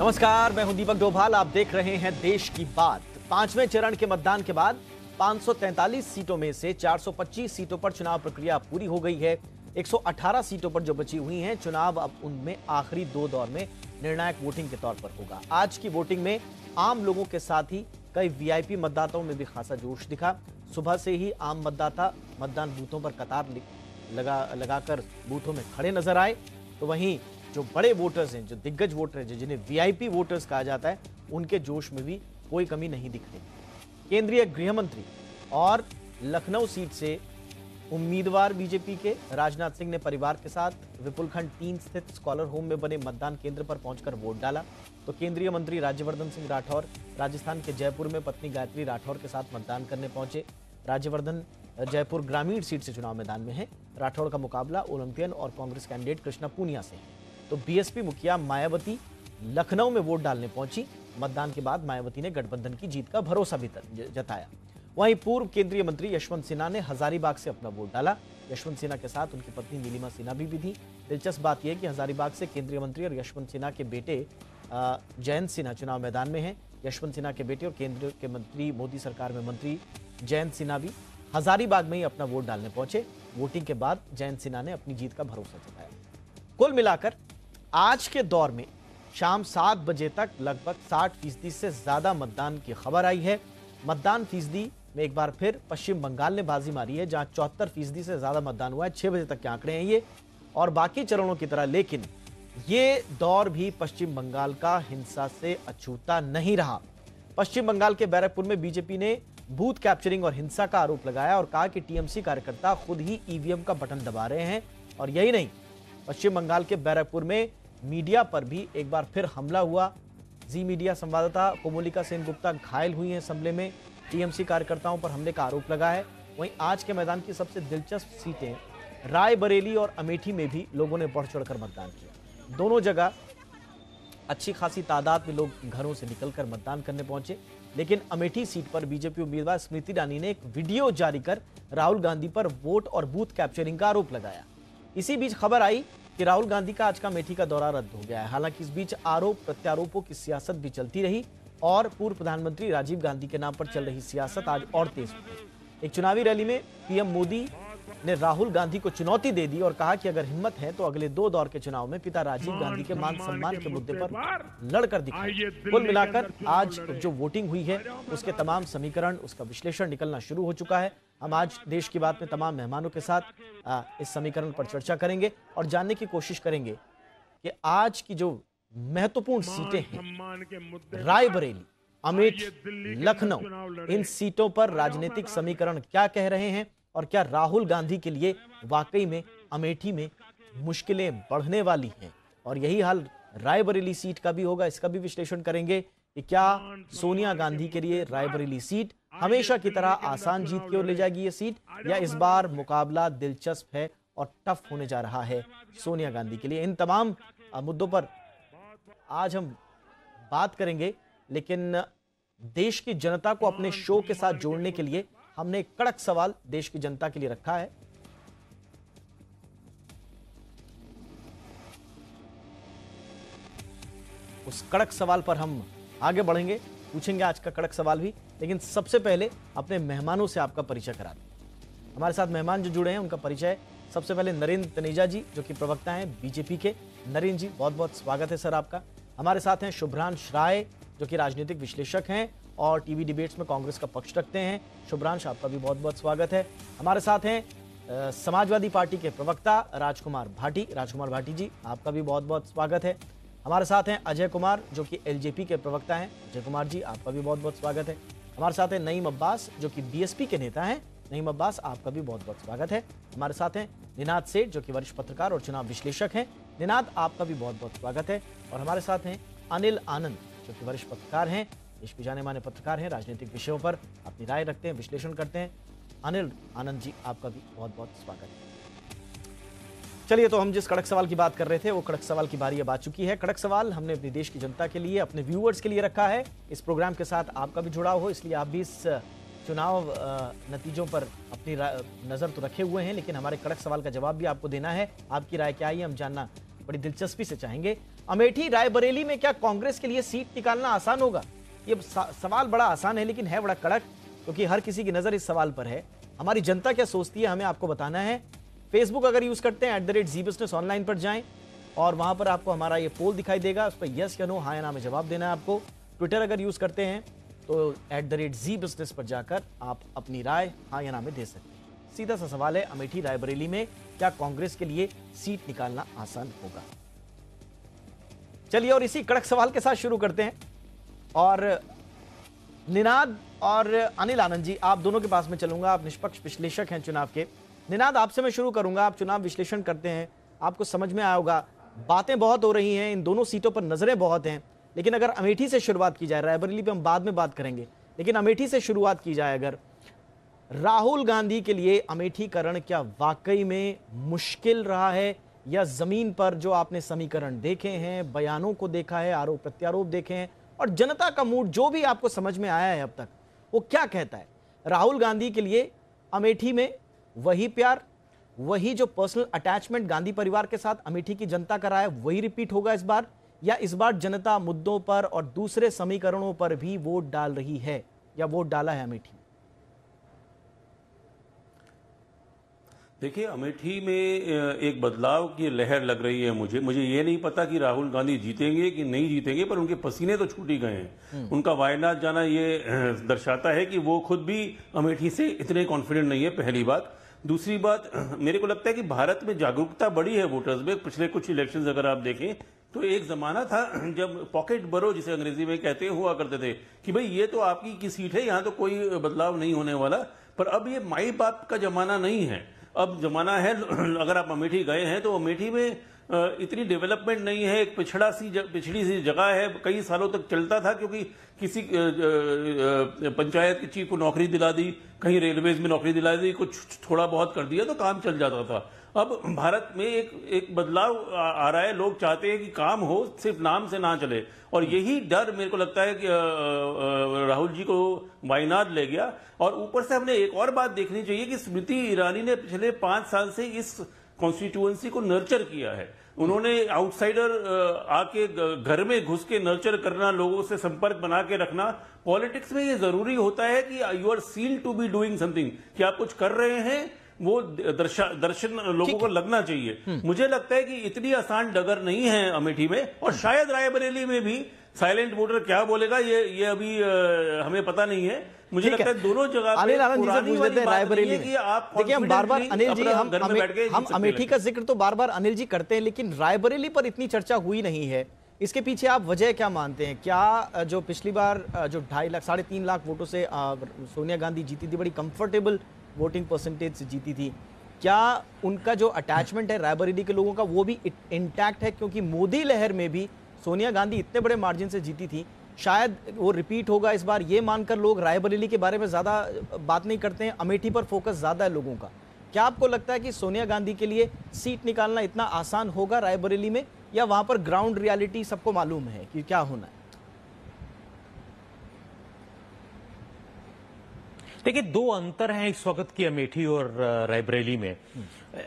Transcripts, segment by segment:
नमस्कार, मैं हूँ दीपक डोभाल। आप देख रहे हैं देश की बात। पाँचवें चरण के मतदान के बाद 543 सीटों में से 425 सीटों पर चुनाव प्रक्रिया पूरी हो गई है। 118 सीटों पर जो बची हुई हैं, चुनाव अब उनमें आखिरी दो दौर में निर्णायक वोटिंग के तौर पर होगा। आज की वोटिंग में आम लोगों के साथ ही कई वीआईपी मतदाताओं में भी खासा जोश दिखा। सुबह से ही आम मतदाता मतदान बूथों पर कतार लगा लगाकर बूथों में खड़े नज़र आए। तो वहीं जो बड़े वोटर्स हैं, जो दिग्गज वोटर हैं जिन्हें वीआईपी वोटर्स कहा जाता है, उनके जोश में भी कोई कमी नहीं दिख रही। केंद्रीय गृह मंत्री और लखनऊ सीट से उम्मीदवार बीजेपी के राजनाथ सिंह ने परिवार के साथ विपुलखंड तीन स्थित स्कॉलर होम में बने मतदान केंद्र पर पहुंचकर वोट डाला। तो केंद्रीय मंत्री राज्यवर्धन सिंह राठौर राजस्थान के जयपुर में पत्नी गायत्री राठौर के साथ मतदान करने पहुँचे। राज्यवर्धन जयपुर ग्रामीण सीट से चुनाव मैदान में है। राठौड़ का मुकाबला ओलंपियन और कांग्रेस कैंडिडेट कृष्णा पूनिया से है। तो बीएसपी मुखिया मायावती लखनऊ में वोट डालने पहुँची। मतदान के बाद मायावती ने गठबंधन की जीत का भरोसा भी जताया। वहीं पूर्व केंद्रीय मंत्री यशवंत सिन्हा ने हजारीबाग से अपना वोट डाला। यशवंत सिन्हा के साथ उनकी पत्नी नीलिमा सिन्हा भी, भी थी दिलचस्प बात यह कि हजारीबाग से केंद्रीय मंत्री और यशवंत सिन्हा के बेटे जयंत सिन्हा चुनाव मैदान में हैं। यशवंत सिन्हा के बेटे और केंद्र के मंत्री मोदी सरकार में मंत्री जयंत सिन्हा भी हजारीबाग में ही अपना वोट डालने पहुँचे। वोटिंग के बाद जयंत सिन्हा ने अपनी जीत का भरोसा जताया। कुल मिलाकर आज के दौर में शाम सात बजे तक लगभग साठ फ़ीसदी से ज़्यादा मतदान की खबर आई है। मतदान फ़ीसदी में एक बार फिर पश्चिम बंगाल ने बाजी मारी है, जहाँ चौहत्तर फ़ीसदी से ज़्यादा मतदान हुआ है। छह बजे तक के आंकड़े हैं ये और बाकी चरणों की तरह, लेकिन ये दौर भी पश्चिम बंगाल का हिंसा से अछूता नहीं रहा। पश्चिम बंगाल के बैरकपुर में बीजेपी ने बूथ कैप्चरिंग और हिंसा का आरोप लगाया और कहा कि टीएमसी कार्यकर्ता खुद ही ईवीएम का बटन दबा रहे हैं और यही नहीं, पश्चिम बंगाल के बैरकपुर में मीडिया पर भी एक बार फिर हमला हुआ। जी मीडिया संवाददाता कोमोलिका सेन गुप्ता घायल हुई हैं हमले में। टीएमसी कार्यकर्ताओं पर हमले का आरोप लगा है। वहीं आज के मैदान की सबसे दिलचस्प सीटें रायबरेली और अमेठी में भी लोगों ने बढ़ चढ़कर मतदान किया। दोनों जगह अच्छी खासी तादाद में लोग घरों से निकलकर मतदान करने पहुँचे। लेकिन अमेठी सीट पर बीजेपी उम्मीदवार स्मृति ईरानी ने एक वीडियो जारी कर राहुल गांधी पर वोट और बूथ कैप्चरिंग का आरोप लगाया। इसी बीच खबर आई कि राहुल गांधी का आज का अमेठी का दौरा रद्द हो गया है। हालाँकि इस बीच आरोप प्रत्यारोपों की सियासत भी चलती रही और पूर्व प्रधानमंत्री राजीव गांधी के नाम पर चल रही सियासत आज और तेज हो गई। एक चुनावी रैली में पीएम मोदी ने राहुल गांधी को चुनौती दे दी और कहा कि अगर हिम्मत है तो अगले दो दौर के चुनाव में पिता राजीव गांधी के मान सम्मान के मुद्दे पर लड़कर दिखाए। कुल मिलाकर आज जो वोटिंग हुई है उसके तमाम समीकरण उसका विश्लेषण निकलना शुरू हो चुका है। हम आज देश की बात में तमाम मेहमानों के साथ आ, इस समीकरण पर चर्चा करेंगे और जानने की कोशिश करेंगे कि आज की जो महत्वपूर्ण सीटें हैं रायबरेली अमेठी लखनऊ इन सीटों पर राजनीतिक समीकरण क्या कह रहे हैं और क्या राहुल गांधी के लिए वाकई में अमेठी में मुश्किलें बढ़ने वाली हैं? और यही हाल रायबरेली सीट का भी होगा इसका भी विश्लेषण करेंगे कि क्या सोनिया गांधी के लिए रायबरेली सीट हमेशा की तरह आसान जीत की ओर ले जाएगी ये सीट या इस बार मुकाबला दिलचस्प है और टफ होने जा रहा है सोनिया गांधी के लिए। इन तमाम मुद्दों पर आज हम बात करेंगे लेकिन देश की जनता को अपने शो के साथ जोड़ने के लिए हमने एक कड़क सवाल देश की जनता के लिए रखा है। उस कड़क सवाल पर हम आगे बढ़ेंगे, पूछेंगे आज का कड़क सवाल भी, लेकिन सबसे पहले अपने मेहमानों से आपका परिचय करा दें। हमारे साथ मेहमान जो जुड़े हैं, उनका परिचय। सबसे पहले नरेंद्र तनेजा जी, जो कि प्रवक्ता हैं बीजेपी के। नरेंद्र जी बहुत बहुत स्वागत है सर आपका। हमारे साथ हैं शुभ्रांश राय, जो कि राजनीतिक विश्लेषक हैं और टीवी डिबेट्स में कांग्रेस का पक्ष रखते हैं। शुभ्रांश, आपका भी बहुत बहुत स्वागत है। हमारे साथ हैं समाजवादी पार्टी के प्रवक्ता राजकुमार भाटी। राजकुमार भाटी जी, आपका भी बहुत बहुत स्वागत है। हमारे साथ हैं अजय कुमार, जो कि एलजेपी के प्रवक्ता हैं। अजय कुमार जी, आपका भी बहुत बहुत स्वागत है। हमारे साथ हैं नईम अब्बास, जो कि बीएसपी के नेता हैं। नईम अब्बास, आपका भी बहुत बहुत स्वागत है। हमारे साथ हैं निनाद सेठ, जो कि वरिष्ठ पत्रकार और चुनाव विश्लेषक हैं। निनाद, आपका भी बहुत बहुत स्वागत है। और हमारे साथ हैं अनिल आनंद, जो कि वरिष्ठ पत्रकार हैं। देश के जाने माने पत्रकार हैं, राजनीतिक विषयों पर अपनी राय रखते हैं, विश्लेषण करते हैं। अनिल आनंद जी, आपका भी बहुत बहुत स्वागत है। चलिए तो हम जिस कड़क सवाल की बात कर रहे थे, वो कड़क सवाल की बारी अब आ चुकी है। कड़क सवाल हमने अपने देश की जनता के लिए, अपने व्यूअर्स के लिए रखा है। इस प्रोग्राम के साथ आपका भी जुड़ाव हो, इसलिए आप भी इस चुनाव नतीजों पर अपनी नज़र तो रखे हुए हैं, लेकिन हमारे कड़क सवाल का जवाब भी आपको देना है। आपकी राय क्या आई, हम जानना बड़ी दिलचस्पी से चाहेंगे। अमेठी, रायबरेली में क्या कांग्रेस के लिए सीट निकालना आसान होगा? ये सवाल बड़ा आसान है, लेकिन है बड़ा कड़क, क्योंकि हर किसी की नज़र इस सवाल पर है। हमारी जनता क्या सोचती है, हमें आपको बताना है। फेसबुक अगर यूज़ करते हैं at the rate G business online पर जाएँ, और वहाँ पर आपको हमारा ये पोल दिखाई देगा, उस पर यस या नो हाँ या ना में जवाब देना है आपको। ट्विटर अगर यूज़ करते हैं तो at the rate G business पर जाकर आप अपनी राय हाँ या ना में दे सकते हैं। सीधा सा सवाल है, अमेठी रायबरेली में क्या कांग्रेस के लिए सीट निकालना आसान होगा? चलिए और इसी कड़क सवाल के साथ शुरू करते हैं। और निनाद और अनिल आनंद जी, आप दोनों के पास में चलूँगा, आप निष्पक्ष विश्लेषक हैं चुनाव के। निनाद, आपसे मैं शुरू करूँगा। आप चुनाव विश्लेषण करते हैं। आपको समझ में आया होगा, बातें बहुत हो रही हैं। इन दोनों सीटों पर नज़रें बहुत हैं। लेकिन अगर अमेठी से शुरुआत की जाए, रायबरेली पे हम बाद में बात करेंगे। लेकिन अमेठी से शुरुआत की जाए अगर, राहुल गांधी के लिए अमेठीकरण क्या वाकई में मुश्किल रहा है? या ज़मीन पर जो आपने समीकरण देखे हैं, बयानों को देखा है, आरोप प्रत्यारोप देखे हैं, और जनता का मूड जो भी आपको समझ में आया है अब तक, वो क्या कहता है? राहुल गांधी के लिए अमेठी में वही प्यार वही जो पर्सनल अटैचमेंट गांधी परिवार के साथ अमेठी की जनता का रहा है वही रिपीट होगा इस बार या इस बार जनता मुद्दों पर और दूसरे समीकरणों पर भी वोट डाल रही है या वोट डाला है अमेठी? देखिए अमेठी में एक बदलाव की लहर लग रही है मुझे। मुझे ये नहीं पता कि राहुल गांधी जीतेंगे कि नहीं जीतेंगे पर उनके पसीने तो छूट ही गए हैं। हम्म। उनका वायनाड जाना ये दर्शाता है कि वो खुद भी अमेठी से इतने कॉन्फिडेंट नहीं है पहली बात। दूसरी बात, मेरे को लगता है कि भारत में जागरूकता बड़ी है वोटर्स में। पिछले कुछ इलेक्शन अगर आप देखें तो एक जमाना था जब पॉकेट बरो जिसे अंग्रेज़ी में कहते हुआ करते थे कि भाई ये तो आपकी की सीट है, यहाँ तो कोई बदलाव नहीं होने वाला। पर अब ये माई बाप का जमाना नहीं है। अब जमाना है, अगर आप अमेठी गए हैं तो अमेठी में इतनी डेवलपमेंट नहीं है, एक पिछड़ा सी पिछड़ी सी जगह है, कई सालों तक चलता था क्योंकि किसी पंचायत की चीफ को नौकरी दिला दी, कहीं रेलवेज में नौकरी दिला दी, कुछ थोड़ा बहुत कर दिया तो काम चल जाता था। अब भारत में एक एक बदलाव आ रहा है, लोग चाहते हैं कि काम हो, सिर्फ़ नाम से ना चले। और यही डर मेरे को लगता है कि राहुल जी को वायनाड ले गया। और ऊपर से हमने एक और बात देखनी चाहिए कि स्मृति ईरानी ने पिछले पाँच साल से इस कॉन्स्टिट्यूएंसी को नर्चर किया है। उन्होंने आउटसाइडर आके घर में घुस के नर्चर करना लोगों से संपर्क बना के रखना पॉलिटिक्स में ये ज़रूरी होता है कि you are seal to be doing something कि आप कुछ कर रहे हैं? वो दर्शन लोगों को लगना चाहिए। हम्म। मुझे लगता है कि इतनी आसान डगर नहीं है अमेठी में और शायद रायबरेली में भी साइलेंट वोटर क्या बोलेगा? ये ये अभी आ, हमें पता नहीं है। मुझे लगता है दोनों जगह अनिल आनंद जी से पूछ लेते हैं रायबरेली में। देखिए हम बार बार अनिल जी हम हम अमेठी का ज़िक्र तो बार बार अनिल जी करते हैं लेकिन रायबरेली पर इतनी चर्चा हुई नहीं है। इसके पीछे आप वजह क्या मानते हैं? क्या जो पिछली बार जो ढाई लाख साढ़े तीन लाख वोटों से सोनिया गांधी जीती थी बड़ी कंफर्टेबल वोटिंग परसेंटेज से जीती थी। क्या उनका जो अटैचमेंट है रायबरेली के लोगों का वो भी इंटैक्ट है? क्योंकि मोदी लहर में भी सोनिया गांधी इतने बड़े मार्जिन से जीती थी शायद वो रिपीट होगा इस बार ये मानकर लोग रायबरेली के बारे में ज़्यादा बात नहीं करते हैं अमेठी पर फोकस ज़्यादा है लोगों का। क्या आपको लगता है कि सोनिया गांधी के लिए सीट निकालना इतना आसान होगा रायबरेली में या वहाँ पर ग्राउंड रियलिटी सबको मालूम है कि क्या होना है? देखिए दो अंतर हैं इस वक्त की अमेठी और रायबरेली में।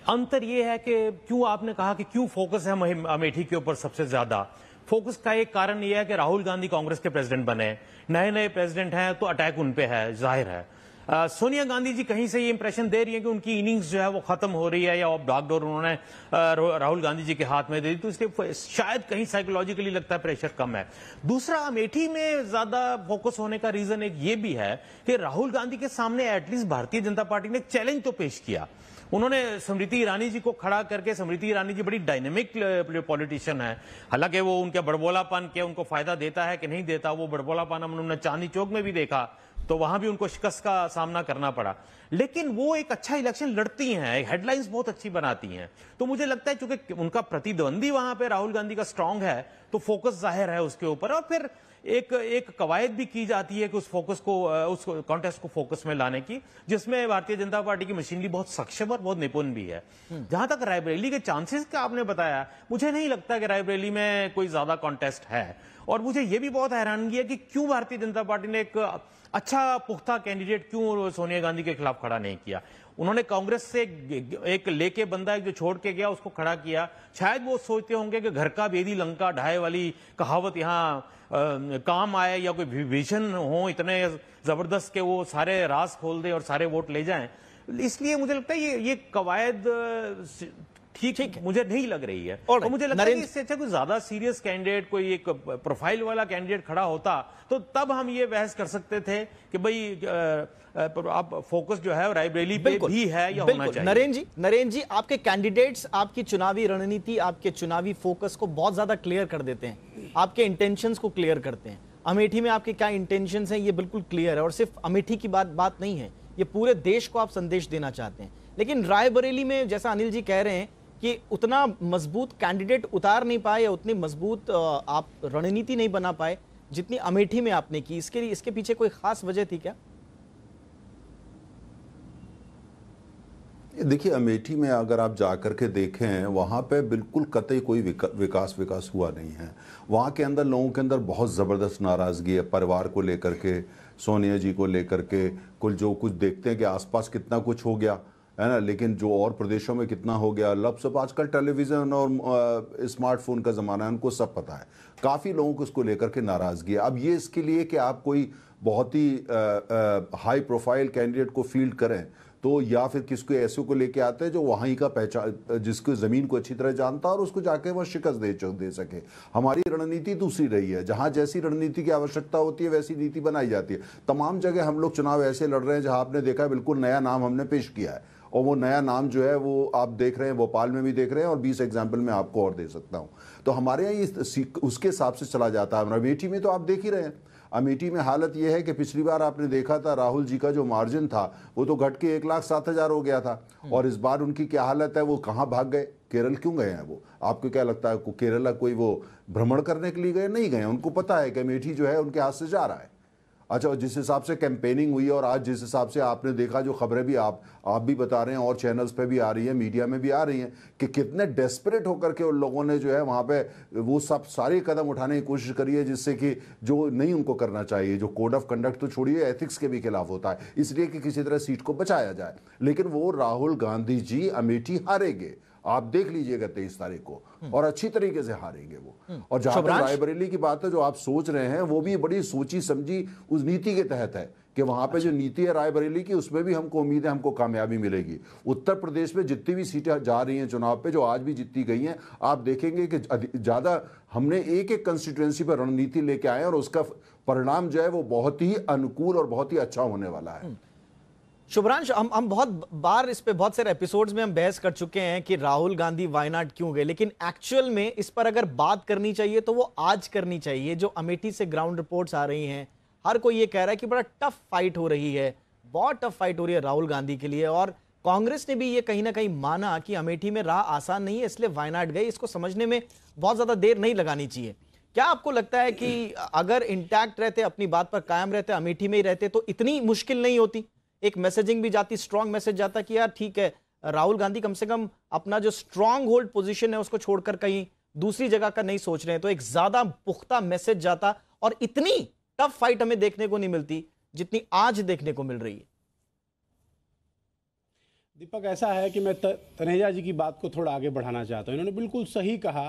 अंतर यह है कि क्यों आपने कहा कि क्यों फोकस है अमेठी के ऊपर सबसे ज़्यादा? फोकस का एक कारण यह है कि राहुल गांधी कांग्रेस के प्रेसिडेंट बने नए नए प्रेसिडेंट हैं तो अटैक उन पे है, ज़ाहिर है। सोनिया गांधी जी कहीं से ये इंप्रेशन दे रही है कि उनकी इनिंग्स जो है वो खत्म हो रही है या डोर उन्होंने राहुल गांधी जी के हाथ में दे दी तो इसलिए शायद कहीं साइकोलॉजिकली लगता है प्रेशर कम है। दूसरा, अमेठी में ज़्यादा फोकस होने का रीजन एक ये भी है कि राहुल गांधी के सामने एटलीस्ट भारतीय जनता पार्टी ने चैलेंज तो पेश किया। उन्होंने स्मृति ईरानी जी को खड़ा करके, स्मृति ईरानी जी बड़ी डायनेमिक पॉलिटिशियन है। हालाँकि वो उनके बड़बोलापन के उनको फ़ायदा देता है कि नहीं देता, वो बड़बोलापन हम उन्होंने चांदी चौक में भी देखा। तो वहाँ भी उनको शिकस्त का सामना करना पड़ा। लेकिन वो एक अच्छा इलेक्शन लड़ती हैं हेडलाइंस बहुत अच्छी बनाती हैं। तो मुझे लगता है चूँकि उनका प्रतिद्वंदी वहाँ पे राहुल गांधी का स्ट्रांग है तो फोकस ज़ाहिर है उसके ऊपर। और फिर एक एक कवायद भी की जाती है कि उस फोकस को उस कॉन्टेस्ट को फोकस में लाने की जिसमें भारतीय जनता पार्टी की मशीनरी बहुत सक्षम और बहुत निपुण भी है। हम्म। जहाँ तक रायबरेली के चांसेस का आपने बताया मुझे नहीं लगता कि रायबरेली में कोई ज़्यादा कॉन्टेस्ट है। और मुझे यह भी बहुत हैरानगी है कि क्यों भारतीय जनता पार्टी ने एक अच्छा पुख्ता कैंडिडेट क्यों सोनिया गांधी के खिलाफ खड़ा नहीं किया? उन्होंने कांग्रेस से एक लेके बंदा एक जो छोड़ के गया, उसको खड़ा किया। शायद वो सोचते होंगे कि घर का बेदी लंका ढाए वाली कहावत यहाँ काम आए या कोई विजन हो, इतने ज़बरदस्त के वो सारे रास खोल दे और सारे वोट ले जाएँ। इसलिए मुझे लगता है ये ये कवायद ठीक ठीक मुझे नहीं लग रही है। और मुझे लगता है कि इससे अच्छा कोई ज़्यादा सीरियस कैंडिडेट कोई एक प्रोफ़ाइल वाला कैंडिडेट खड़ा होता तो तब हम ये बहस कर सकते थे कि भाई आप फोकस जो है रायबरेली पे भी है या होना चाहिए? नरेंद्र जी नरेंद्र जी आपके कैंडिडेट्स आपकी चुनावी रणनीति आपके चुनावी फोकस को बहुत ज़्यादा क्लियर कर देते हैं। आपके इंटेंशंस को क्लियर करते हैं। अमेठी में आपके क्या इंटेंशंस हैं ये बिल्कुल क्लियर है। और सिर्फ़ अमेठी की बात बात नहीं है। ये पूरे देश को आप संदेश देना चाहते हैं। लेकिन रायबरेली में जैसा अनिल जी कह रहे हैं कि उतना मज़बूत कैंडिडेट उतार नहीं पाए या उतनी मज़बूत आप रणनीति नहीं बना पाए जितनी अमेठी में आपने की। इसके लिए इसके पीछे कोई खास वजह थी क्या? देखिए अमेठी में अगर आप जा कर के देखें वहाँ पे बिल्कुल कतई कोई विका, विकास विकास हुआ नहीं है। वहाँ के अंदर लोगों के अंदर बहुत ज़बरदस्त नाराज़गी है। परिवार को लेकर के सोनिया जी को लेकर के कुल जो कुछ देखते हैं कि आसपास कितना कुछ हो गया। है ना? लेकिन जो और प्रदेशों में कितना हो गया लब सब आजकल टेलीविज़न और स्मार्टफ़ोन का ज़माना है, उनको सब पता है। काफ़ी लोगों को इसको लेकर के नाराज़गी है। अब ये इसके लिए कि आप कोई बहुत ही हाई प्रोफ़ाइल कैंडिडेट को फ़ील्ड करें तो या फिर किसको ऐसे को लेके आते हैं जो वहीं का पहचान, जिसको ज़मीन को अच्छी तरह जानता और उसको जाके वह शिकस्त दे दे सके। हमारी रणनीति दूसरी रही है। जहाँ जैसी रणनीति की आवश्यकता होती है, वैसी नीति बनाई जाती है। तमाम जगह हम लोग चुनाव ऐसे लड़ रहे हैं जहाँ आपने देखा बिल्कुल नया नाम हमने पेश किया है। और वो नया नाम जो है वो आप देख रहे हैं भोपाल में भी देख रहे हैं और बीस एग्ज़ाम्पल में आपको और दे सकता हूँ। तो हमारे यहाँ उसके हिसाब से चला जाता है। अमेठी में तो आप देख ही रहे हैं। अमेठी में हालत यह है कि पिछली बार आपने देखा था राहुल जी का जो मार्जिन था वो तो घट के एक लाख सात हज़ार हो गया था। और इस बार उनकी क्या हालत है वो कहाँ भाग गए? केरल क्यों गए हैं वो? आपको क्या लगता है केरला कोई वो भ्रमण करने के लिए गए? नहीं गए। उनको पता है कि अमेठी जो है उनके हाथ से जा रहा है। अच्छा जिस हिसाब से कैंपेनिंग हुई और आज जिस हिसाब से आपने देखा, जो खबरें भी आप आप भी बता रहे हैं और चैनल्स पे भी आ रही है मीडिया में भी आ रही हैं, कि कितने डेस्परेट होकर के उन लोगों ने जो है वहाँ पे वो सब सारे कदम उठाने की कोशिश करी है, जिससे कि जो नहीं उनको करना चाहिए, जो कोड ऑफ़ कंडक्ट तो छोड़िए एथिक्स के भी खिलाफ होता है, इसलिए कि किसी तरह सीट को बचाया जाए। लेकिन वो राहुल गांधी जी, अमेठी हारेंगे। आप देख लीजिएगा तेईस तारीख को हम्म। और अच्छी तरीके से हारेंगे वो हम्म। और जहाँ तक रायबरेली की बात है जो आप सोच रहे हैं वो भी बड़ी सोची समझी उस नीति के तहत है कि वहाँ पे जो अच्छा। नीति है रायबरेली की उसमें भी हमको उम्मीद है हमको कामयाबी मिलेगी उत्तर प्रदेश में जितनी भी सीटें जा रही हैं चुनाव पे जो आज भी जीती गई हैं आप देखेंगे कि ज़्यादा हमने एक एक कंस्टिट्यूएंसी पर रणनीति लेके आए और उसका परिणाम जो है वो बहुत ही अनुकूल और बहुत ही अच्छा होने वाला है हम्म। शुभ्रांश, हम हम बहुत बार इस पे बहुत सारे एपिसोड्स में हम बहस कर चुके हैं कि राहुल गांधी वायनाड क्यों गए, लेकिन एक्चुअल में इस पर अगर बात करनी चाहिए तो वो आज करनी चाहिए, जो अमेठी से ग्राउंड रिपोर्ट्स आ रही हैं। हर कोई ये कह रहा है कि बड़ा टफ फाइट हो रही है, बहुत टफ फाइट हो रही है राहुल गांधी के लिए, और कांग्रेस ने भी ये कहीं ना कहीं माना कि अमेठी में राह आसान नहीं है, इसलिए वायनाड गए। इसको समझने में बहुत ज़्यादा देर नहीं लगानी चाहिए। क्या आपको लगता है कि अगर इंटैक्ट रहते, अपनी बात पर कायम रहते, अमेठी में ही रहते तो इतनी मुश्किल नहीं होती? एक मैसेजिंग भी जाती स्ट्रांग मैसेज जाता कि यार ठीक है, राहुल गांधी कम से कम अपना जो स्ट्रांग होल्ड पोजीशन है उसको छोड़कर कहीं दूसरी जगह का नहीं सोच रहे हैं। तो एक ज़्यादा पुख्ता मैसेज जाता और इतनी टफ फाइट हमें देखने को नहीं मिलती जितनी आज देखने को मिल रही है। दीपक, ऐसा है कि मैं तनेजा जी की बात को थोड़ा आगे बढ़ाना चाहता हूँ। इन्होंने बिल्कुल सही कहा,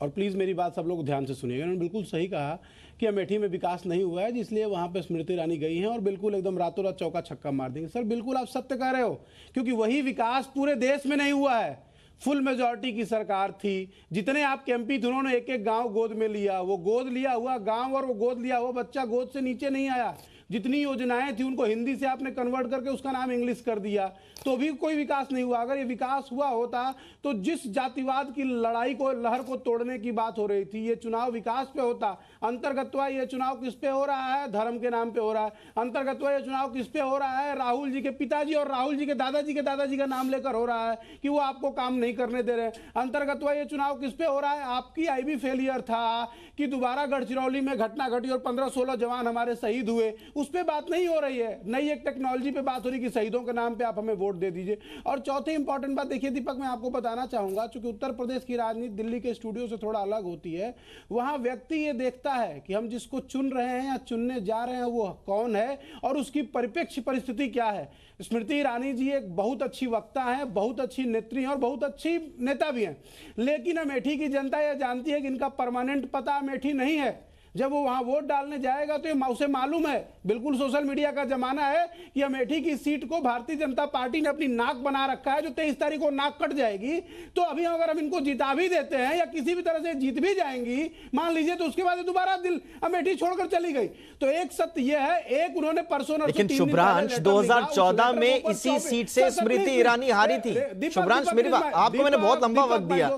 और प्लीज़ मेरी बात सब लोग ध्यान से सुनिएगा। इन्होंने बिल्कुल सही कहा कि अमेठी में विकास नहीं हुआ है, जिसलिए वहाँ पर स्मृति ईरानी गई हैं और बिल्कुल एकदम रातों रात चौका छक्का मार देंगे। सर, बिल्कुल आप सत्य कह रहे हो, क्योंकि वही विकास पूरे देश में नहीं हुआ है। फुल मेजोरिटी की सरकार थी, जितने आपके एमपी थे, उन्होंने एक एक गाँव गोद में लिया, वो गोद लिया हुआ गाँव और वो गोद लिया हुआ बच्चा गोद से नीचे नहीं आया। जितनी योजनाएँ थी उनको हिंदी से आपने कन्वर्ट करके उसका नाम इंग्लिश कर दिया। तो भी कोई विकास नहीं हुआ। अगर ये विकास हुआ होता तो जिस जातिवाद की लड़ाई को, लहर को तोड़ने की बात हो रही थी, ये चुनाव विकास पे होता। अंतर्गतवा ये चुनाव किस पे हो रहा है? धर्म के नाम पे हो रहा है। अंतर्गतवा ये चुनाव किस पे हो रहा है? राहुल जी के पिताजी और राहुल जी के दादाजी के दादाजी का नाम लेकर हो रहा है कि वो आपको काम नहीं करने दे रहे। अंतर्गतवा ये चुनाव किस पे हो रहा है? आपकी आई फेलियर था कि दोबारा गढ़चिरौली में घटना घटी और पंद्रह सोलह जवान हमारे शहीद हुए। उस पर बात नहीं हो रही है। नई एक टेक्नोलॉजी पे बात हो रही कि शहीदों के नाम पे आप हमें वोट दे दीजिए। और चौथी इंपॉर्टेंट बात देखिए, दीपक, मैं आपको बताना चाहूँगा, चूँकि उत्तर प्रदेश की राजनीति दिल्ली के स्टूडियो से थोड़ा अलग होती है, वहाँ व्यक्ति ये देखता है कि हम जिसको चुन रहे हैं या चुनने जा रहे हैं वो कौन है और उसकी परिप्रेक्ष्य परिस्थिति क्या है। स्मृति ईरानी जी एक बहुत अच्छी वक्ता है, बहुत अच्छी नेत्री हैं और बहुत अच्छी नेता भी हैं। लेकिन अमेठी की जनता यह जानती है कि इनका परमानेंट पता अमेठी नहीं है। जब वो वहाँ वोट डालने जाएगा तो ये उसे मालूम है। बिल्कुल सोशल मीडिया का जमाना है कि अमेठी की सीट को भारतीय जनता पार्टी ने अपनी नाक बना रखा है जो तेईस तारीख को नाक कट जाएगी। तो अभी अगर हम इनको जिता भी देते हैं या किसी भी तरह से जीत भी जाएँगी मान लीजिए तो उसके बाद दोबारा दिल अमेठी छोड़कर चली गई। तो एक सत्य यह है एक उन्होंने परसों लेकिन शुभ्रांश 2014 में इसी सीट से स्मृति ईरानी हारी थी। शुभ्रांश मेरी बात आपको मैंने बहुत लंबा वक्त दिया।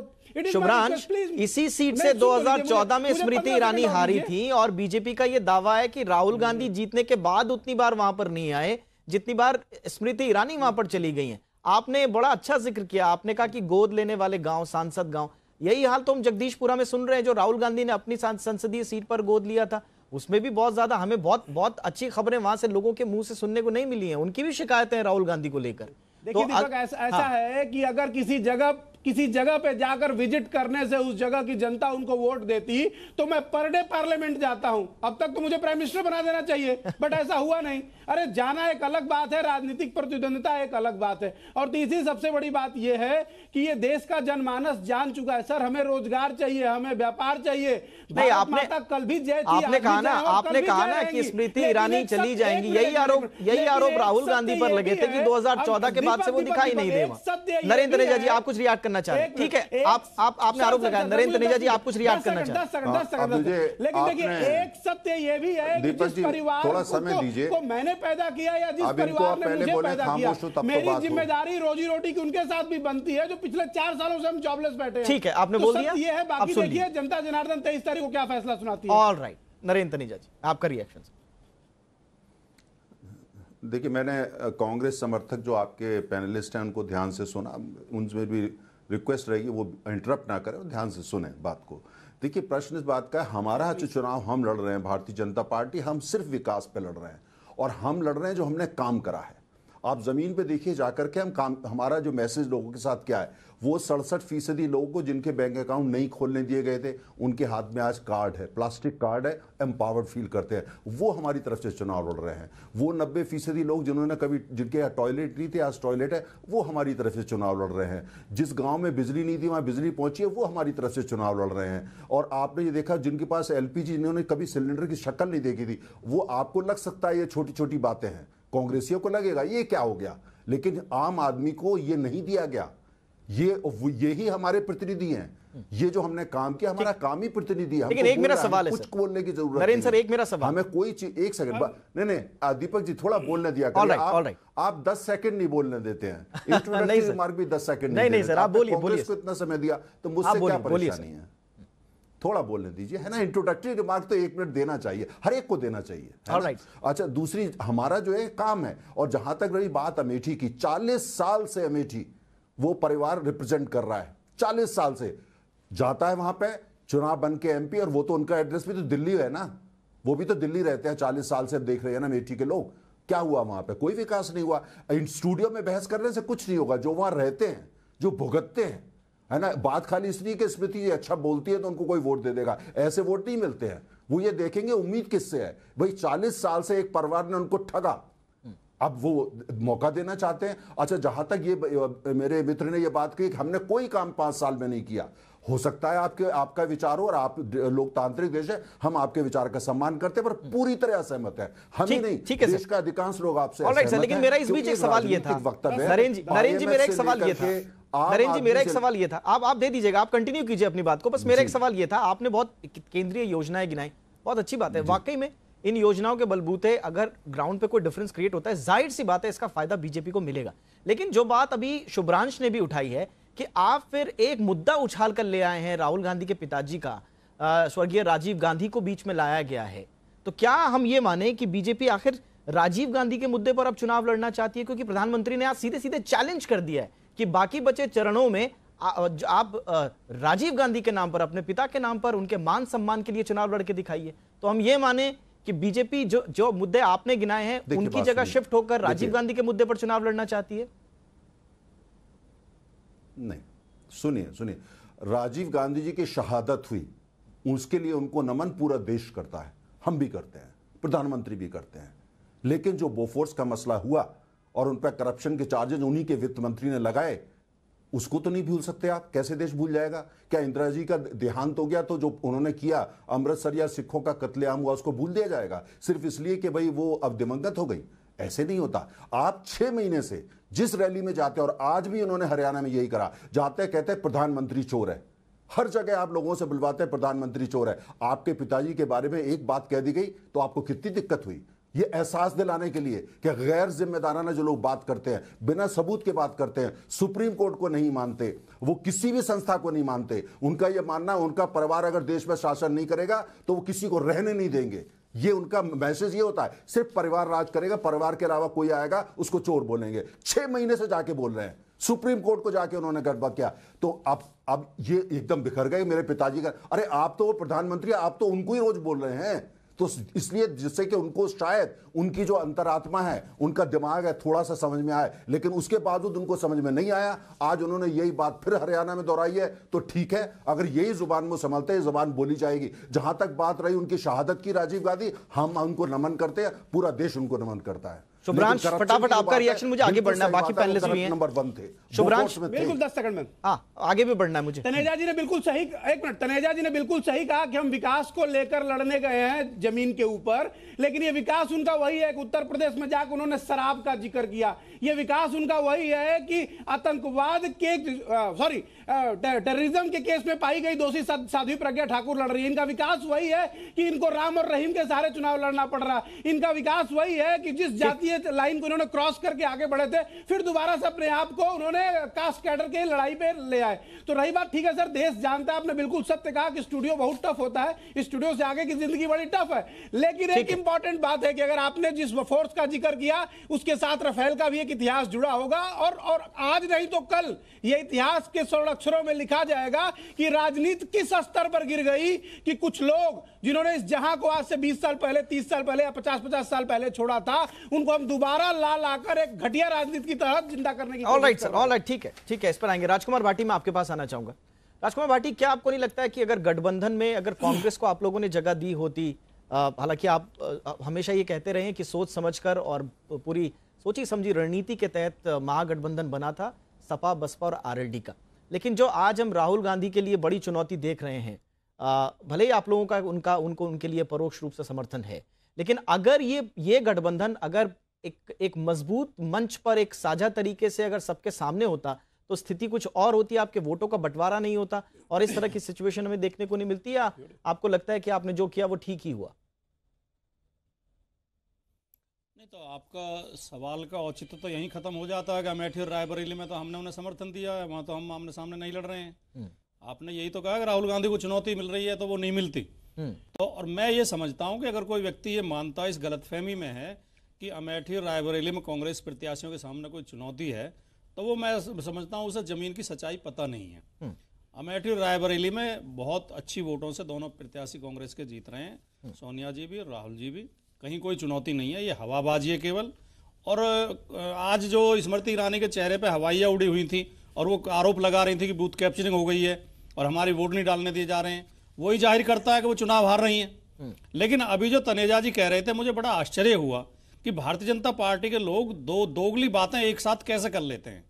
शुभ्रांश इसी सीट से 2014 में स्मृति ईरानी हारी थी और बीजेपी का यह दावा है कि राहुल गांधी जीतने के बाद उतनी बार वहाँ पर नहीं आए जितनी बार स्मृति ईरानी वहाँ पर चली गई हैं। आपने बड़ा अच्छा ज़िक्र किया आपने कहा कि गोद लेने वाले गाँव सांसद गाँव यही हाल तो हम जगदीशपुरा में सुन रहे हैं जो राहुल गांधी ने अपनी संसदीय सीट पर गोद लिया था। उसमें भी बहुत ज़्यादा हमें बहुत बहुत अच्छी खबरें वहाँ से लोगों के मुँह से सुनने को नहीं मिली हैं। उनकी भी शिकायतें हैं राहुल गांधी को लेकर। देखिए तो ऐसा, ऐसा हाँ। है कि अगर किसी जगह किसी जगह पे जाकर विज़िट करने से उस जगह की जनता उनको वोट देती तो मैं पर डे पार्लियामेंट जाता हूँ। अब तक तो मुझे प्राइम मिनिस्टर बना देना चाहिए बट ऐसा हुआ नहीं। अरे जाना एक अलग बात है राजनीतिक प्रतिद्वंदिता एक अलग बात है। और तीसरी सबसे बड़ी बात यह है कि ये देश का जनमानस जान चुका है। सर हमें रोज़गार चाहिए हमें व्यापार चाहिए। नहीं आपने कल भी जय आपने कहा ना आपने कहा ना कि स्मृति ईरानी चली जाएँगी। यही आरोप यही आरोप राहुल गांधी पर लगे थे कि 2014 के बाद से वो दिखाई नहीं दे नरेंद्र जी आप कुछ रिएक्ट करना चाह रहे हैं। ठीक है आप आप आपने आरोप लगाया। नरेंद्र तनेजा जी आप कुछ रिएक्ट करना चाहते हैं। लेकिन देखिए एक सत्य ये भी है कि जिस परिवार थोड़ा समय दीजिए। को मैंने पैदा किया या जिस परिवार ने मुझे पैदा किया तो मेरी ज़िम्मेदारी रोजी रोटी की उनके साथ भी बनती है जो पिछले चार सालों से हम जॉबलेस बैठे हैं। ठीक है आपने तो बोल दिया। ये है बाकी देखिए जनता जनार्दन तेईस तारीख को क्या फैसला सुनाती है। ऑल राइट नरेंद्र तनेजा जी आपका रिएक्शन देखिए मैंने कांग्रेस समर्थक जो आपके पैनलिस्ट हैं उनको ध्यान से सुना। उनमें भी रिक्वेस्ट रहेगी वो इंटरप्ट ना करें ध्यान से सुने बात को। देखिए प्रश्न इस बात का है हमारा जो। चुनाव हम लड़ रहे हैं भारतीय जनता पार्टी हम सिर्फ़ विकास पे लड़ रहे हैं और हम लड़ रहे हैं जो हमने काम करा है। आप ज़मीन पे देखिए जाकर के हम काम हमारा जो मैसेज लोगों के साथ क्या है वो सड़सठ फ़ीसदी लोगों को जिनके बैंक अकाउंट नहीं खोलने दिए गए थे, उनके हाथ में आज कार्ड है, प्लास्टिक कार्ड है एम्पावर्ड फील करते हैं। वो हमारी तरफ़ से चुनाव लड़ रहे हैं। वो नब्बे फ़ीसदी लोग जिन्होंने कभी, जिनके टॉयलेट नहीं थे, आज टॉयलेट है, वो हमारी तरफ़ से चुनाव लड़ रहे हैं। जिस गाँव में बिजली नहीं थी, वहाँ बिजली पहुँची है, वो हमारी तरफ़ से चुनाव लड़ रहे हैं। और आपने ये देखा, जिनके पास एल जिन्होंने कभी सिलेंडर की शक्ल नहीं देखी थी, वो आपको लग सकता है ये छोटी छोटी बातें हैं। कांग्रेसियों को लगेगा, ये क्या हो गया? लेकिन आम आदमी को ये नहीं दिया गया। ये यही हमारे प्रतिनिधि हैं। ये जो हमने काम किया हमारा काम ही प्रतिनिधि है। लेकिन एक मेरा सवाल है कुछ बोलने की ज़रूरत नरेंद्र सर एक मेरा सवाल। हमें कोई चीज़ एक सेकंड नहीं नहीं दीपक जी थोड़ा बोलने दिया करिए। आप, आप दस सेकंड नहीं बोलने देते हैं। इंट्रोडक्टरी रिमार्क भी दस सेकंड नहीं नहीं सर आप बोलिए बोलिए को इतना समय दिया तो मुझसे क्या परेशानी है? थोड़ा बोलने दीजिए। है ना इंट्रोडक्टरी रिमार्क तो एक मिनट देना चाहिए। हर एक को देना चाहिए अच्छा दूसरी हमारा जो है काम है और जहाँ तक रही बात अमेठी की चालीस साल से अमेठी वो परिवार रिप्रेजेंट कर रहा है। चालीस साल से। जाता है वहाँ पे, चुनाव बन के एमपी और वो तो उनका एड्रेस भी तो दिल्ली है ना। वो भी तो दिल्ली रहते हैं, चालीस साल से देख रहे हैं ना मेठी के लोग। क्या हुआ वहाँ पे? कोई विकास नहीं हुआ। इन स्टूडियो में बहस करने से कुछ नहीं होगा। जो वहाँ रहते हैं, जो भुगतते हैं, है ना? बात खाली इसलिए कि स्मृति अच्छा बोलती है तो उनको कोई वोट दे देगा। ऐसे वोट नहीं मिलते हैं। वो ये देखेंगे उम्मीद किससे है? भाई चालीस साल से एक परिवार ने उनको ठगा। अब वो मौका देना चाहते हैं। अच्छा जहाँ तक ये मेरे मित्र ने ये बात कही कि हमने कोई काम पाँच साल में नहीं किया। हो सकता है आपके आपका विचार हो और आप लोकतांत्रिक देश है हम आपके विचार का सम्मान करते हैं पर पूरी तरह असहमत है। हम ही नहीं ठीक है देश का अधिकांश लोग आपसे लेकिन मेरा इस बीच एक सवाल ये था। नरेंद्र जी मेरा एक सवाल ये था। नरेंद्र जी मेरा एक सवाल ये था। आप आप दे दीजिएगा आप कंटिन्यू कीजिए अपनी बात को। बस मेरा एक सवाल ये था आपने बहुत केंद्रीय योजनाएँ गिनाई। बहुत अच्छी बात है वाकई में इन योजनाओं के बलबूते अगर ग्राउंड पे कोई डिफरेंस क्रिएट होता है, ज़ाहिर सी बात है इसका फ़ायदा बीजेपी को मिलेगा। लेकिन जो बात अभी शुभ्रांश ने भी उठाई है कि आप फिर एक मुद्दा उछाल कर ले आए हैं राहुल गांधी के पिताजी का स्वर्गीय राजीव गांधी को बीच में लाया गया है। तो क्या हम ये माने कि बीजेपी आखिर राजीव गांधी के मुद्दे पर अब चुनाव लड़ना चाहती है? क्योंकि प्रधानमंत्री ने आज सीधे सीधे चैलेंज कर दिया है कि बाकी बचे चरणों में आप राजीव गांधी के नाम पर, अपने पिता के नाम पर उनके मान सम्मान के लिए चुनाव लड़के दिखाइए। तो हम ये माने कि बीजेपी जो जो मुद्दे आपने गिनाए हैं उनकी जगह शिफ्ट होकर राजीव गांधी के मुद्दे पर चुनाव लड़ना चाहती है? नहीं सुनिए सुनिए। राजीव गांधी जी की शहादत हुई। उसके लिए उनको नमन पूरा देश करता है। हम भी करते हैं प्रधानमंत्री भी करते हैं। लेकिन जो बोफोर्स का मसला हुआ और उन पर करप्शन के चार्जेज उन्हीं के वित्त मंत्री ने लगाए उसको तो नहीं भूल सकते आप। कैसे देश भूल जाएगा? क्या इंदिरा जी का देहांत हो गया तो जो उन्होंने किया, अमृतसर या सिखों का कत्लेआम हुआ, उसको भूल दिया जाएगा? सिर्फ़ इसलिए कि भाई वो अब दिवंगत हो गई। ऐसे नहीं होता। आप छह महीने से जिस रैली में जाते और आज भी उन्होंने हरियाणा में यही करा, जाते कहते प्रधानमंत्री चोर है। हर जगह आप लोगों से बुलवाते प्रधानमंत्री चोर है। आपके पिताजी के बारे में एक बात कह दी गई तो आपको कितनी दिक्कत हुई? ये एहसास दिलाने के लिए कि गैर जिम्मेदाराना जो लोग बात करते हैं बिना सबूत के बात करते हैं सुप्रीम कोर्ट को नहीं मानते वो किसी भी संस्था को नहीं मानते। उनका ये मानना है, उनका परिवार अगर देश में शासन नहीं करेगा तो वो किसी को रहने नहीं देंगे। ये उनका मैसेज ये होता है सिर्फ़ परिवार राज करेगा परिवार के अलावा कोई आएगा उसको चोर बोलेंगे। छह महीने से जाके बोल रहे हैं। सुप्रीम कोर्ट को जाके उन्होंने गड़बड़ किया। तो अब अब ये एकदम बिखर गए मेरे पिताजी का। अरे आप तो प्रधानमंत्री आप तो उनको ही रोज बोल रहे हैं। तो इसलिए जिससे कि उनको शायद उनकी जो अंतरात्मा है, उनका दिमाग है थोड़ा सा समझ में आए, लेकिन उसके बावजूद उनको समझ में नहीं आया। आज उन्होंने यही बात फिर हरियाणा में दोहराई है तो ठीक है, अगर यही ज़ुबान में संभलते हैं, ज़ुबान बोली जाएगी। जहाँ तक बात रही उनकी शहादत की राजीव गांधी, हम उनको नमन करते हैं, पूरा देश उनको नमन करता है। शुभ्रांश, फटाफट आपका रिएक्शन मुझे आगे बढ़ना है, बाकी पैनलिस्ट भी हैं। नंबर वन थे शुभ्रांश, थे। बिल्कुल दस सेकंड में। हाँ। आगे भी बढ़ना है मुझे। तनेजा जी ने बिल्कुल सही एक मिनट तनेजा जी ने बिल्कुल सही कहा कि हम विकास को लेकर लड़ने गए हैं ज़मीन के ऊपर लेकिन ये विकास उनका वही है कि उत्तर प्रदेश में जाकर उन्होंने शराब का ज़िक्र किया। ये विकास उनका वही है कि आतंकवाद के सॉरी टेररिज्म के केस में पाई गई दोषी साध्वी प्रज्ञा ठाकुर लड़ रही है। इनका विकास वही है कि इनको राम और रहीम के सारे चुनाव लड़ना पड़ रहा इनका विकास वही है कि जिस जातीय लाइन को उन्होंने क्रॉस करके आगे बढ़े थे फिर दोबारा से अपने आप को उन्होंने कास्ट कैडर के लड़ाई पे ले आए। तो रही बात ठीक है सर देश जानता है आपने बिल्कुल सत्य कहा कि स्टूडियो बहुत टफ होता है स्टूडियो से आगे की ज़िंदगी बड़ी टफ है। लेकिन एक इंपॉर्टेंट बात है कि अगर आपने जिस फोर्स का ज़िक्र किया उसके साथ रफेल का भी एक इतिहास जुड़ा होगा और और आज नहीं तो कल ये इतिहास के स्वर्ण अक्षरों में लिखा जाएगा कि राजनीति किस स्तर पर गिर गई कि कुछ लोग जिन्होंने इस जहाँ को आज से 20 साल पहले 30 साल पहले या 50 50 साल पहले छोड़ा था उनको हम दोबारा ला लाकर एक घटिया राजनीति की तरह ज़िंदा करने की ऑल राइट सर रहे ऑल राइट ठीक है ठीक है इस पर आएँगे। राजकुमार भाटी मैं आपके पास आना चाहूँगा। राजकुमार भाटी क्या आपको नहीं लगता है कि अगर गठबंधन में अगर कांग्रेस को आप लोगों ने जगह दी होती हालाँकि आप हमेशा ये कहते रहे कि सोच समझकर और पूरी सोची समझी रणनीति के तहत महागठबंधन बना था सपा बसपा और आरएलडी का। लेकिन जो आज हम राहुल गांधी के लिए बड़ी चुनौती देख रहे हैं भले ही आप लोगों का उनका उनको उनके लिए परोक्ष रूप से समर्थन है लेकिन अगर ये ये गठबंधन अगर एक एक मज़बूत मंच पर एक साझा तरीके से अगर सबके सामने होता तो स्थिति कुछ और होती आपके वोटों का बंटवारा नहीं होता और इस तरह की सिचुएशन हमें देखने को नहीं मिलती या आपको लगता है कि आपने जो किया वो ठीक ही हुआ? नहीं तो आपका सवाल का औचित्य तो यहीं खत्म हो जाता है कि अमेठी और रायबरेली में तो हमने उन्हें समर्थन दिया है वहाँ तो हम आमने सामने नहीं लड़ रहे हैं। आपने यही तो कहा कि राहुल गांधी को चुनौती मिल रही है तो वो नहीं मिलती। तो और मैं ये समझता हूँ कि अगर कोई व्यक्ति ये मानता है इस गलतफहमी में है कि अमेठी रायबरेली में कांग्रेस प्रत्याशियों के सामने कोई चुनौती है तो वो मैं समझता हूँ उसे ज़मीन की सच्चाई पता नहीं है। अमेठी और रायबरेली में बहुत अच्छी वोटों से दोनों प्रत्याशी कांग्रेस के जीत रहे हैं। सोनिया जी भी और राहुल जी भी। कहीं कोई चुनौती नहीं है ये हवाबाजी है केवल। और आज जो स्मृति ईरानी के चेहरे पे हवाइयाँ उड़ी हुई थी और वो आरोप लगा रही थी कि बूथ कैप्चरिंग हो गई है और हमारी वोट नहीं डालने दिए जा रहे हैं वही ज़ाहिर करता है कि वो चुनाव हार रही हैं। लेकिन अभी जो तनेजा जी कह रहे थे मुझे बड़ा आश्चर्य हुआ कि भारतीय जनता पार्टी के लोग दो दोगली बातें एक साथ कैसे कर लेते हैं।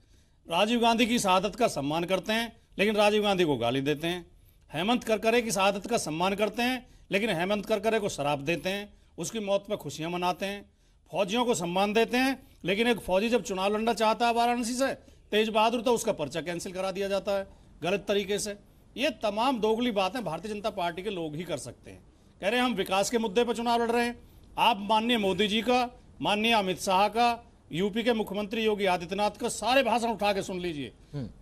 राजीव गांधी की शहादत का सम्मान करते हैं लेकिन राजीव गांधी को गाली देते हैं। हेमंत करकरे की शहादत का सम्मान करते हैं लेकिन हेमंत करकरे को शराब देते हैं उसकी मौत पर खुशियाँ मनाते हैं। फौजियों को सम्मान देते हैं लेकिन एक फौजी जब चुनाव लड़ना चाहता है वाराणसी से तेज बहादुर तो उसका पर्चा कैंसिल करा दिया जाता है गलत तरीके से। ये तमाम दोगली बातें भारतीय जनता पार्टी के लोग ही कर सकते हैं। कह रहे हैं हम विकास के मुद्दे पर चुनाव लड़ रहे हैं। आप माननीय मोदी जी का माननीय अमित शाह का यूपी के मुख्यमंत्री योगी आदित्यनाथ का सारे भाषण उठा के सुन लीजिए।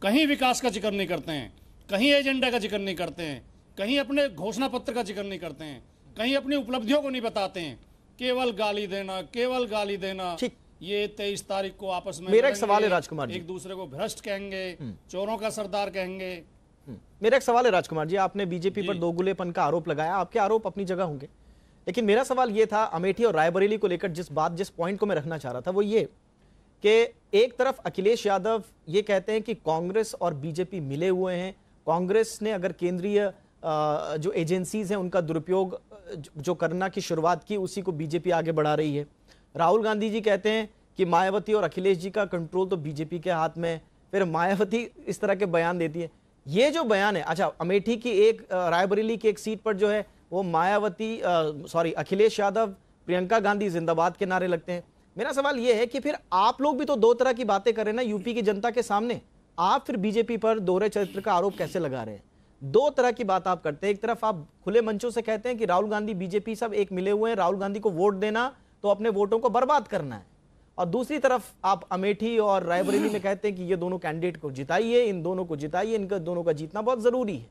कहीं विकास का ज़िक्र नहीं करते हैं कहीं एजेंडा का ज़िक्र नहीं करते हैं कहीं अपने घोषणा पत्र का ज़िक्र नहीं करते हैं कहीं अपनी उपलब्धियों को नहीं बताते हैं। केवल गाली देना केवल गाली देना ये तेईस तारीख को आपस में मेरा एक सवाल है राजकुमार जी। एक दूसरे को भ्रष्ट कहेंगे चोरों का सरदार कहेंगे। मेरा एक सवाल है राजकुमार जी आपने बीजेपी पर दोगुलेपन का आरोप लगाया आपके आरोप अपनी जगह होंगे। लेकिन मेरा सवाल ये था अमेठी और रायबरेली को लेकर जिस बात जिस पॉइंट को मैं रखना चाह रहा था वो ये कि एक तरफ़ अखिलेश यादव ये कहते हैं कि कांग्रेस और बीजेपी मिले हुए हैं कांग्रेस ने अगर केंद्रीय जो एजेंसीज हैं उनका दुरुपयोग जो- करना की शुरुआत की, उसी को बीजेपी आगे बढ़ा रही है। राहुल गांधी जी कहते हैं कि मायावती और अखिलेश जी का कंट्रोल तो बीजेपी के हाथ में है। फिर मायावती इस तरह के बयान देती है। ये जो बयान है अच्छा अमेठी की एक रायबरेली की एक सीट पर जो है, वो मायावती सॉरी अखिलेश यादव, प्रियंका गांधी जिंदाबाद के नारे लगते हैं। मेरा सवाल ये है कि फिर आप लोग भी तो दो तरह की बातें करें ना, यूपी की जनता के सामने। आप फिर बीजेपी पर दोहरे चरित्र का आरोप कैसे लगा रहे हैं? दो तरह की बात आप करते हैं। एक तरफ़ आप खुले मंचों से कहते हैं कि राहुल गांधी, बीजेपी सब एक मिले हुए हैं, राहुल गांधी को वोट देना तो अपने वोटों को बर्बाद करना है। और दूसरी तरफ़ आप अमेठी और रायबरेली में कहते हैं कि ये दोनों कैंडिडेट को जिताइए, इन दोनों को जिताइए, इनका दोनों का जीतना बहुत ज़रूरी है।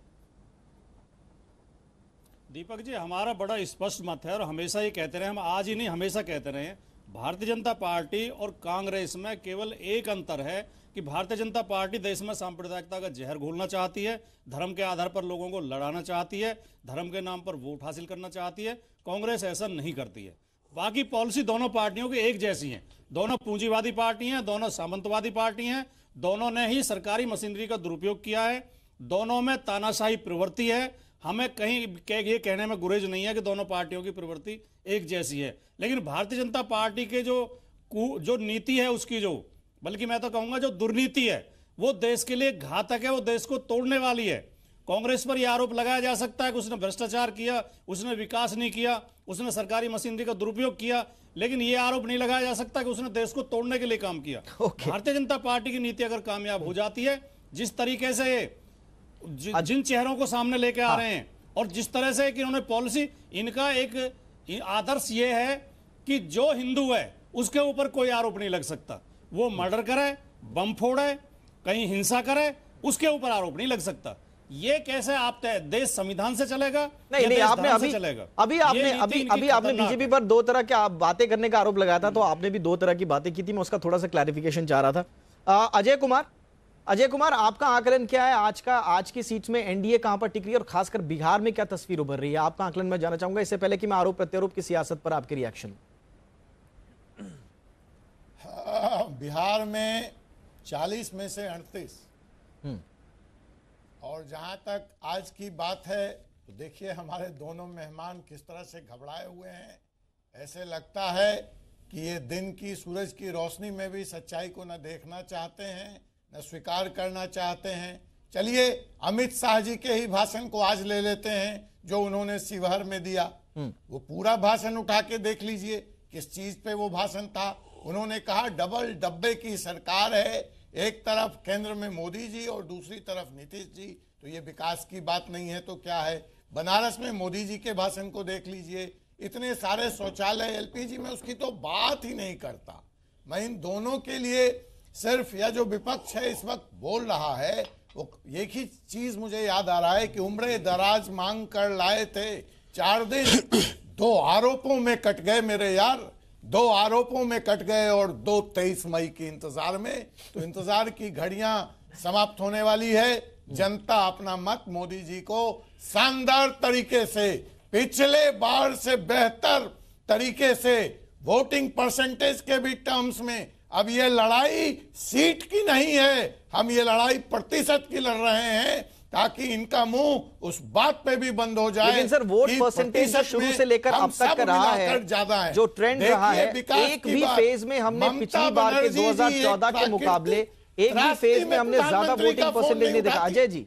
दीपक जी, हमारा बड़ा स्पष्ट मत है और हमेशा ये कहते रहे, हम आज ही नहीं, हमेशा कहते रहे हैं। भारतीय जनता पार्टी और कांग्रेस में केवल एक अंतर है कि भारतीय जनता पार्टी देश में सांप्रदायिकता का जहर घोलना चाहती है, धर्म के आधार पर लोगों को लड़ाना चाहती है, धर्म के नाम पर वोट हासिल करना चाहती है, कांग्रेस ऐसा नहीं करती है। बाकी पॉलिसी दोनों पार्टियों की एक जैसी है। दोनों पूंजीवादी पार्टी हैं, दोनों सामंतवादी पार्टी हैं, दोनों ने ही सरकारी मशीनरी का दुरुपयोग किया है, दोनों में तानाशाही प्रवृत्ति है हमें कहीं कह- ये कहने में गुरेज नहीं है कि दोनों पार्टियों की प्रवृत्ति एक जैसी है। लेकिन भारतीय जनता पार्टी के जो जो नीति है उसकी जो बल्कि मैं तो कहूँगा जो दुर्नीति है वो देश के लिए घातक है वो देश को तोड़ने वाली है। कांग्रेस पर यह आरोप लगाया जा सकता है कि उसने भ्रष्टाचार किया उसने विकास नहीं किया उसने सरकारी मशीनरी का दुरुपयोग किया लेकिन यह आरोप नहीं लगाया जा सकता कि उसने देश को तोड़ने के लिए काम किया। Okay. भारतीय जनता पार्टी की नीति अगर कामयाब हो जाती है जिस तरीके से जि- जिन चेहरों को सामने लेके आ रहे हैं और जिस तरह से कि इन्होंने पॉलिसी इनका एक आदर्श ये है कि जो हिंदू है उसके ऊपर कोई आरोप नहीं लग सकता। वो मर्डर करे बम फोड़े कहीं हिंसा करे उसके ऊपर आरोप नहीं लग सकता। ये कैसे आप देश संविधान से चलेगा नहीं नहीं आपने अभी चलेगा? अभी आपने अभी अभी आपने बीजेपी पर दो तरह के आप बातें करने का आरोप लगाया था तो आपने भी दो तरह की बातें की थी मैं उसका थोड़ा सा क्लैरिफिकेशन चाह रहा था। अजय कुमार अजय कुमार आपका आकलन क्या है? आज का आज की सीट में एनडीए कहाँ पर टिक रही है और खासकर बिहार में क्या तस्वीर उभर रही है? आपका आकलन मैं जाना चाहूँगा इससे पहले कि मैं आरोप प्रत्यारोप की सियासत पर आपके रिएक्शन बिहार में 40 में से 38 और जहाँ तक आज की बात है तो देखिए हमारे दोनों मेहमान किस तरह से घबराए हुए हैं। ऐसे लगता है कि ये दिन की सूरज की रोशनी में भी सच्चाई को न देखना चाहते हैं। न स्वीकार करना चाहते हैं। चलिए अमित शाह जी के ही भाषण को आज ले लेते हैं जो उन्होंने शिवहर में दिया। वो पूरा भाषण उठा के देख लीजिए किस चीज़ पे वो भाषण था। उन्होंने कहा डबल डब्बे की सरकार है एक तरफ़ केंद्र में मोदी जी और दूसरी तरफ़ नीतीश जी। तो ये विकास की बात नहीं है तो क्या है? बनारस में मोदी जी के भाषण को देख लीजिए। इतने सारे शौचालय एलपीजी में उसकी तो बात ही नहीं करता। मैं इन दोनों के लिए सिर्फ़ यह जो विपक्ष है, इस वक्त बोल रहा है, वो एक ही चीज़ मुझे याद आ रहा है कि उम्र दराज मांग कर लाए थे। चार दिन दो आरोपों में कट गए मेरे यार। दो आरोपों में कट गए और दो तेईस मई के इंतज़ार में। तो इंतज़ार की घड़ियाँ समाप्त होने वाली है। जनता अपना मत मोदी जी को शानदार तरीके से, पिछले बार से बेहतर तरीके से, वोटिंग परसेंटेज के भी टर्म्स में अब ये लड़ाई सीट की नहीं है। हम ये लड़ाई प्रतिशत की लड़ रहे हैं ताकि इनका मुँह उस बात पे भी बंद हो जाए लेकिन सर वोट परसेंटेज शुरू से लेकर अब तक रहा है ज़्यादा है। जो ट्रेंड रहा है एक भी फ़ेज़ में हमने पिछली बार के बनर्जी जी एक 2014 के मुकाबले एक भी फ़ेज़ में में हमने ज़्यादा वोटिंग परसेंटेज नहीं देखा। अजय जी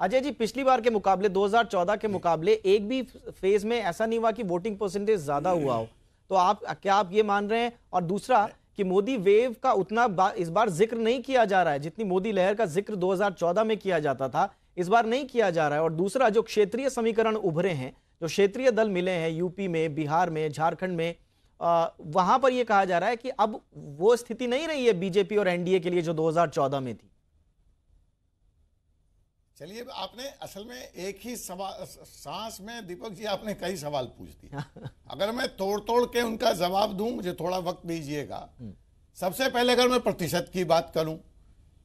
अजय जी पिछली बार के मुकाबले 2014 के मुकाबले एक भी फ़ेज़ में ऐसा नहीं हुआ कि वोटिंग परसेंटेज ज़्यादा हुआ हो। तो आप क्या आप ये मान रहे हैं? और दूसरा कि मोदी वेव का उतना बा, इस बार ज़िक्र नहीं किया जा रहा है जितनी मोदी लहर का ज़िक्र 2014 में किया जाता था इस बार नहीं किया जा रहा है। और दूसरा जो क्षेत्रीय समीकरण उभरे हैं जो क्षेत्रीय दल मिले हैं यूपी में बिहार में झारखंड में आ, वहाँ पर यह कहा जा रहा है कि अब वो स्थिति नहीं रही है बीजेपी और एनडीए के लिए जो 2014 में थी। चलिए आपने असल में एक ही सवाल सांस में दीपक जी आपने कई सवाल पूछ दिए। अगर मैं तोड़ तोड़ के उनका जवाब दूँ मुझे थोड़ा वक्त दीजिएगा। सबसे पहले अगर मैं प्रतिशत की बात करूँ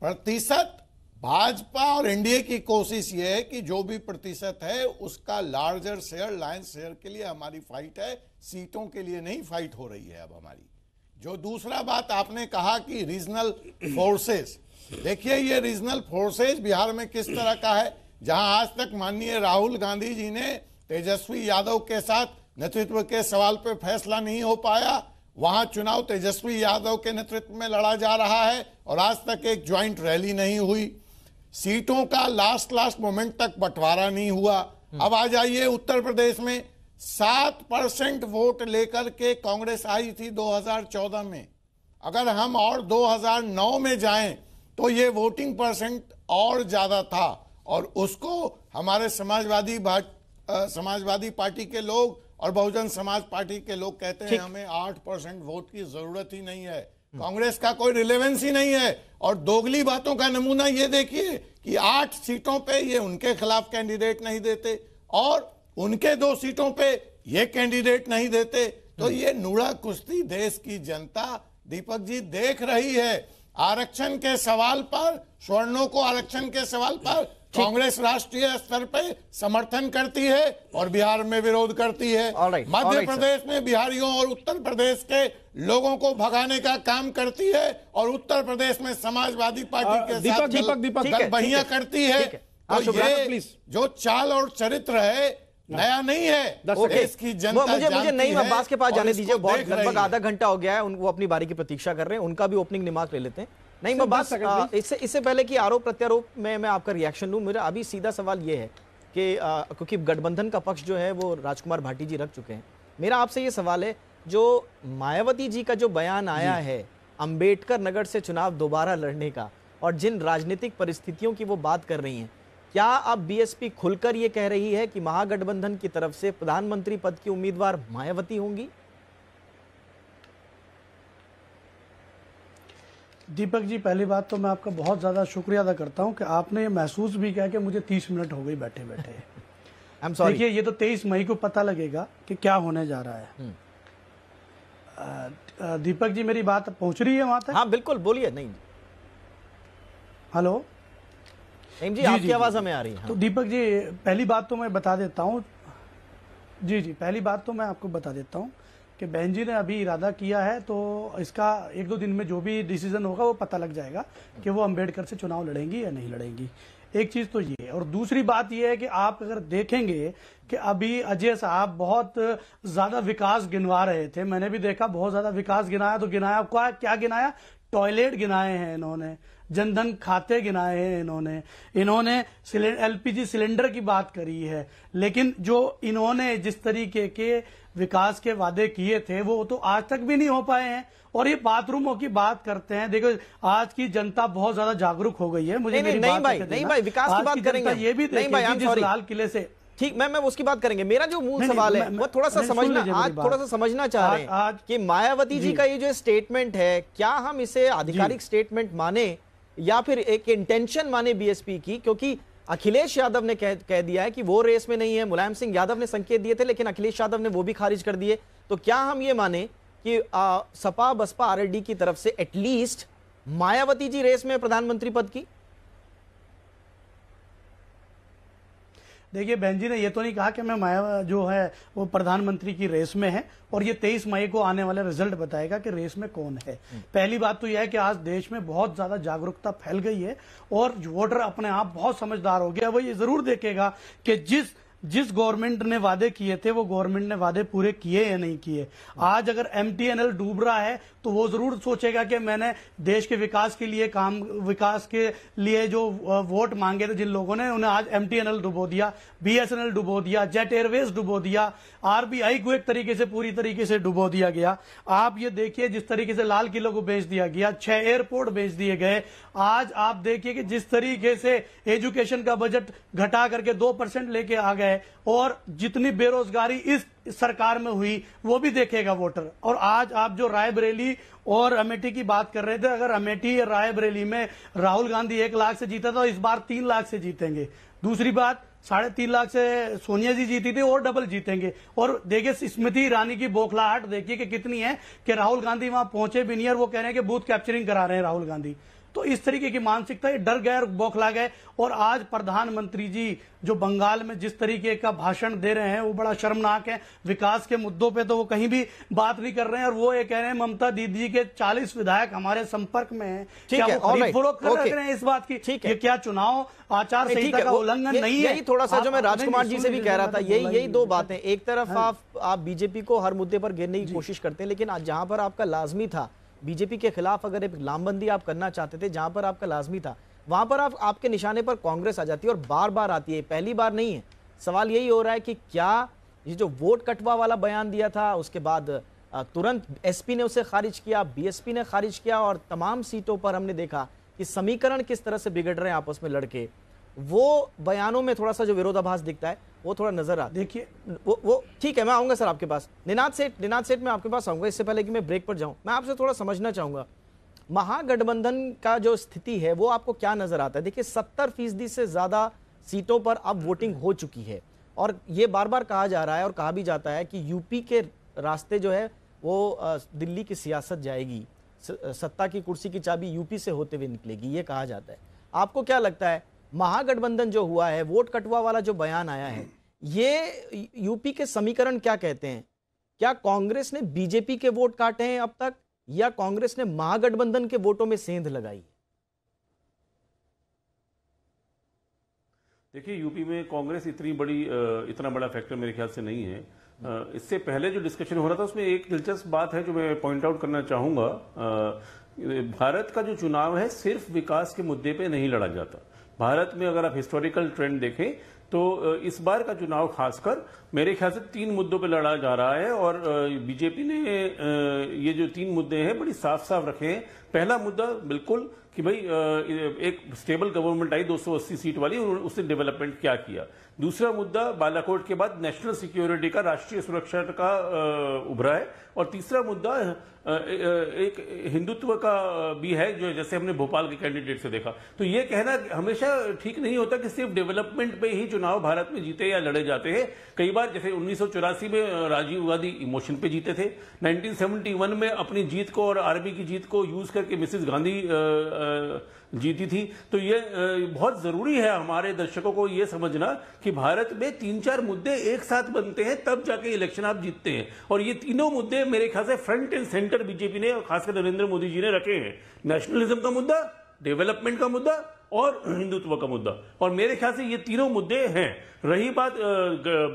प्रतिशत भाजपा और एनडीए की कोशिश ये है कि जो भी प्रतिशत है उसका लार्जर शेयर लायंस शेयर के लिए हमारी फाइट है सीटों के लिए नहीं फाइट हो रही है अब हमारी। जो दूसरा बात आपने कहा कि रीजनल फोर्सेस देखिए ये रीजनल फोर्सेज बिहार में किस तरह का है? जहाँ आज तक माननीय राहुल गांधी जी ने तेजस्वी यादव के साथ नेतृत्व के सवाल पर फैसला नहीं हो पाया। वहाँ चुनाव तेजस्वी यादव के नेतृत्व में लड़ा जा रहा है और आज तक एक ज्वाइंट रैली नहीं हुई। सीटों का लास्ट लास्ट मोमेंट तक बंटवारा नहीं हुआ। अब आ जाइए उत्तर प्रदेश में। सात परसेंट वोट लेकर के कांग्रेस आई थी 2014 में। अगर हम और 2009 में जाएँ तो ये वोटिंग परसेंट और ज़्यादा था और उसको हमारे समाजवादी समाजवादी पार्टी के लोग और बहुजन समाज पार्टी के लोग कहते हैं हमें आठ परसेंट वोट की ज़रूरत ही नहीं है। कांग्रेस का कोई रिलेवेंस ही नहीं है। और दोगली बातों का नमूना ये देखिए कि आठ सीटों पे ये उनके खिलाफ कैंडिडेट नहीं देते और उनके दो सीटों पे ये कैंडिडेट नहीं देते। तो ये नूड़ा कुश्ती देश की जनता दीपक जी देख रही है। आरक्षण के सवाल पर स्वर्णों को आरक्षण के सवाल पर कांग्रेस राष्ट्रीय स्तर पे समर्थन करती है और बिहार में विरोध करती है। Right, मध्य right, प्रदेश में बिहारियों और उत्तर प्रदेश के लोगों को भगाने का काम करती है और उत्तर प्रदेश में समाजवादी पार्टी के दीपक, साथ दीपक, दीपक, गल बहिया करती है। तो ये जो चाल और चरित्र है नया नहीं है। देश की जनता मुझे मुझे नहीं अब्बास के पास जाने दीजिए बहुत लगभग आधा घंटा हो गया है उन- वो अपनी बारी की प्रतीक्षा कर रहे हैं उनका भी ओपनिंग दिमाग ले लेते हैं। नहीं अब्बास। इससे इससे पहले कि आरोप प्रत्यारोप में मैं आपका रिएक्शन लूँ मेरा अभी सीधा सवाल ये है कि क्योंकि गठबंधन का पक्ष जो है वो राजकुमार भाटी जी रख चुके हैं। मेरा आपसे ये सवाल है जो मायावती जी का जो बयान आया है अंबेडकर नगर से चुनाव दोबारा लड़ने का और जिन राजनीतिक परिस्थितियों की वो बात कर रही हैं क्या अब बीएसपी खुलकर ये कह रही है कि महागठबंधन की तरफ़ से प्रधानमंत्री पद की उम्मीदवार मायावती होंगी? दीपक जी पहली बात तो मैं आपका बहुत ज़्यादा शुक्रिया अदा करता हूँ कि आपने ये महसूस भी किया कि मुझे 30 मिनट हो गई बैठे बैठे देखिए ये तो 23 मई को पता लगेगा कि क्या होने जा रहा है। अ, दीपक जी मेरी बात पहुँच रही है वहाँ तक? हाँ बिल्कुल बोलिए नहीं। हेलो? जी जी, आपकी आवाज़ हमें आ रही है। तो। दीपक जी पहली बात तो मैं बता देता हूँ। जी जी पहली बात तो मैं आपको बता देता हूँ कि बहन जी ने अभी इरादा किया है तो इसका एक दो दिन में जो भी डिसीज़न होगा वो पता लग जाएगा कि वो अंबेडकर से चुनाव लड़ेंगी या नहीं लड़ेंगी। एक चीज़ तो ये है। और दूसरी बात ये है कि आप अगर देखेंगे कि अभी अजय साहब बहुत ज़्यादा विकास गिनवा रहे थे। मैंने भी देखा बहुत ज़्यादा विकास गिनाया तो गिनाया क्या गिनाया? टॉयलेट गिनाए हैं इन्होंने। जनधन खाते गिनाए हैं इन्होंने। इन्होंने एलपीजी सिलेंडर की बात करी है लेकिन जो इन्होंने जिस तरीके के विकास के वादे किए थे वो तो आज तक भी नहीं हो पाए हैं। और ये बाथरूमों की बात करते हैं। देखो आज की जनता बहुत ज़्यादा जागरूक हो गई है। मुझे नहीं, नहीं भाई, नहीं भाई, विकास की बात करेंगे। ये भी नहीं भाई, देखेगी जिस लाल किले से ठीक मैं मैं उसकी बात करेंगे। मेरा जो मूल सवाल है वो थोड़ा सा समझना आज थोड़ा सा समझना चाह रहे हैं कि मायावती जी। का ये जो स्टेटमेंट है क्या हम इसे आधिकारिक स्टेटमेंट माने? या फिर एक इंटेंशन माने बीएसपी की क्योंकि अखिलेश यादव ने कह, कह दिया है कि वो रेस में नहीं है। मुलायम सिंह यादव ने संकेत दिए थे लेकिन अखिलेश यादव ने वो भी खारिज कर दिए। तो क्या हम ये माने कि आ, सपा बसपा आरएलडी की तरफ़ से एटलीस्ट मायावती जी रेस में प्रधानमंत्री पद की? देखिए बहन जी ने ये तो नहीं कहा कि मैं माया जो है वो प्रधानमंत्री की रेस में है और ये 23 मई को आने वाला रिज़ल्ट बताएगा कि रेस में कौन है। पहली बात तो यह है कि आज देश में बहुत ज़्यादा जागरूकता फैल गई है और वोटर अपने आप बहुत समझदार हो गया। वो ये ज़रूर देखेगा कि जिस जिस गवर्नमेंट ने वादे किए थे, वो गवर्नमेंट ने वादे पूरे किए या नहीं किए? आज अगर एमटीएनएल डूब रहा है तो वो ज़रूर सोचेगा कि मैंने देश के विकास के लिए काम, विकास के लिए जो वोट मांगे थे, जिन लोगों ने उन्हें आज एमटीएनएल डुबो दिया बीएसएनएल डुबो दिया, जेट एयरवेज डुबो दिया आरबीआई को एक तरीके से, पूरी तरीके से डुबो दिया गया। आप ये देखिए, जिस तरीके से लाल किलो को बेच दिया गया, छह एयरपोर्ट बेच दिए गए आज आप देखिए कि जिस तरीके से एजुकेशन का बजट घटा करके दो परसेंट लेके आ गए और जितनी बेरोजगारी इस सरकार में हुई, वो भी देखेगा वोटर। और आज आप जो रायबरेली और अमेठी की बात कर रहे थे, अगर अमेठी या रायबरेली में राहुल गांधी एक लाख से जीता था, इस बार तीन लाख से जीतेंगे। दूसरी बात, साढ़े तीन लाख से सोनिया जी जीती थी, और डबल जीतेंगे। और देखिए, स्मृति ईरानी की बौखलाहट देखिए कि कितनी है कि राहुल गांधी वहाँ पहुँचे भी नहीं, और वो कह रहे हैं कि बूथ कैप्चरिंग करा रहे हैं राहुल गांधी। तो इस तरीके की मानसिकता ये डर गए और बौखला गए। और आज प्रधानमंत्री जी जो बंगाल में जिस तरीके का भाषण दे रहे हैं वो बड़ा शर्मनाक है। विकास के मुद्दों पे तो वो कहीं भी बात नहीं कर रहे हैं। और वो ये कह रहे हैं ममता दीदी के 40 विधायक हमारे संपर्क में हैं। ठीक क्या है, वो फरोख्त कर. रहे हैं इस बात की? ठीक है। ये क्या चुनाव आचार संहिता का उल्लंघन नहीं है? यही थोड़ा सा जो मैं राजकुमार जी से भी कह रहा था यही यही दो। बातें। एक तरफ़ आप आप बीजेपी को हर मुद्दे पर घेरने की कोशिश करते हैं लेकिन आज जहाँ पर आपका लाजमी था बीजेपी के खिलाफ अगर एक लामबंदी आप करना चाहते थे, जहाँ पर आपका लाजमी था, वहाँ पर आप, आपके निशाने पर कांग्रेस आ जाती है और बार बार आती है। पहली बार नहीं है। सवाल यही हो रहा है कि क्या ये जो वोट कटवा वाला बयान दिया था, उसके बाद तुरंत एसपी ने उसे खारिज किया, बीएसपी ने खारिज किया और तमाम सीटों पर हमने देखा कि समीकरण किस तरह से बिगड़ रहे हैं आपस में लड़के। वो बयानों में थोड़ा सा जो विरोधाभास दिखता है वो थोड़ा नज़र आता है। देखिए। वो वो ठीक है मैं आऊँगा सर आपके पास। निनाद सेठ निनाद सेठ मैं आपके पास आऊँगा इससे पहले कि मैं ब्रेक पर जाऊँ। मैं आपसे थोड़ा समझना चाहूँगा। महागठबंधन का जो स्थिति है वो आपको क्या नज़र आता है? देखिए सत्तर फ़ीसदी से ज़्यादा सीटों पर अब वोटिंग हो चुकी है। और ये बार बार कहा जा रहा है और कहा भी जाता है कि यूपी के रास्ते जो है वो दिल्ली की सियासत जाएगी। सत्ता की कुर्सी की चाबी यूपी से होते हुए निकलेगी ये कहा जाता है। आपको क्या लगता है? महागठबंधन जो हुआ है, वोट कटवा वाला जो बयान आया है, ये यूपी के समीकरण क्या कहते हैं? क्या कांग्रेस ने बीजेपी के वोट काटे हैं अब तक, या कांग्रेस ने महागठबंधन के वोटों में सेंध लगाई? देखिए, यूपी में कांग्रेस इतनी बड़ी इतना बड़ा फैक्टर मेरे ख्याल से नहीं है। इससे पहले जो डिस्कशन हो रहा था, उसमें एक दिलचस्प बात है जो मैं पॉइंट आउट करना चाहूँगा। भारत का जो चुनाव है, सिर्फ़ विकास के मुद्दे पे नहीं लड़ा जाता। भारत में अगर आप हिस्टोरिकल ट्रेंड देखें तो इस बार का चुनाव खासकर मेरे ख्याल से तीन मुद्दों पर लड़ा जा रहा है और बीजेपी ने ये जो तीन मुद्दे हैं बड़ी साफ़ साफ़ रखे हैं। पहला मुद्दा बिल्कुल कि भाई एक स्टेबल गवर्नमेंट आई 280 सीट वाली, उन्होंने उससे डेवलपमेंट क्या किया? दूसरा मुद्दा, बालाकोट के बाद नेशनल सिक्योरिटी का, राष्ट्रीय सुरक्षा का उभरा है। और तीसरा मुद्दा एक हिंदुत्व का भी है, जो जैसे हमने भोपाल के कैंडिडेट से देखा। तो ये कहना हमेशा ठीक नहीं होता कि सिर्फ़ डेवलपमेंट पे ही चुनाव भारत में जीते या लड़े जाते हैं। कई बार, जैसे उन्नीस सौ चौरासी में राजीव गांधी इमोशन पे जीते थे। 1971 में अपनी जीत को और आर्मी की जीत को यूज़ करके मिसेस गांधी जीती थी। तो ये बहुत ज़रूरी है हमारे दर्शकों को ये समझना कि भारत में तीन चार मुद्दे एक साथ बनते हैं, तब जाके इलेक्शन आप जीतते हैं। और ये तीनों मुद्दे मेरे ख्याल से फ्रंट एंड सेंटर बीजेपी ने और खासकर नरेंद्र मोदी जी ने रखे हैं। नेशनलिज्म का मुद्दा डेवलपमेंट का मुद्दा और हिंदुत्व का मुद्दा। और मेरे ख्याल से ये तीनों मुद्दे हैं। रही बात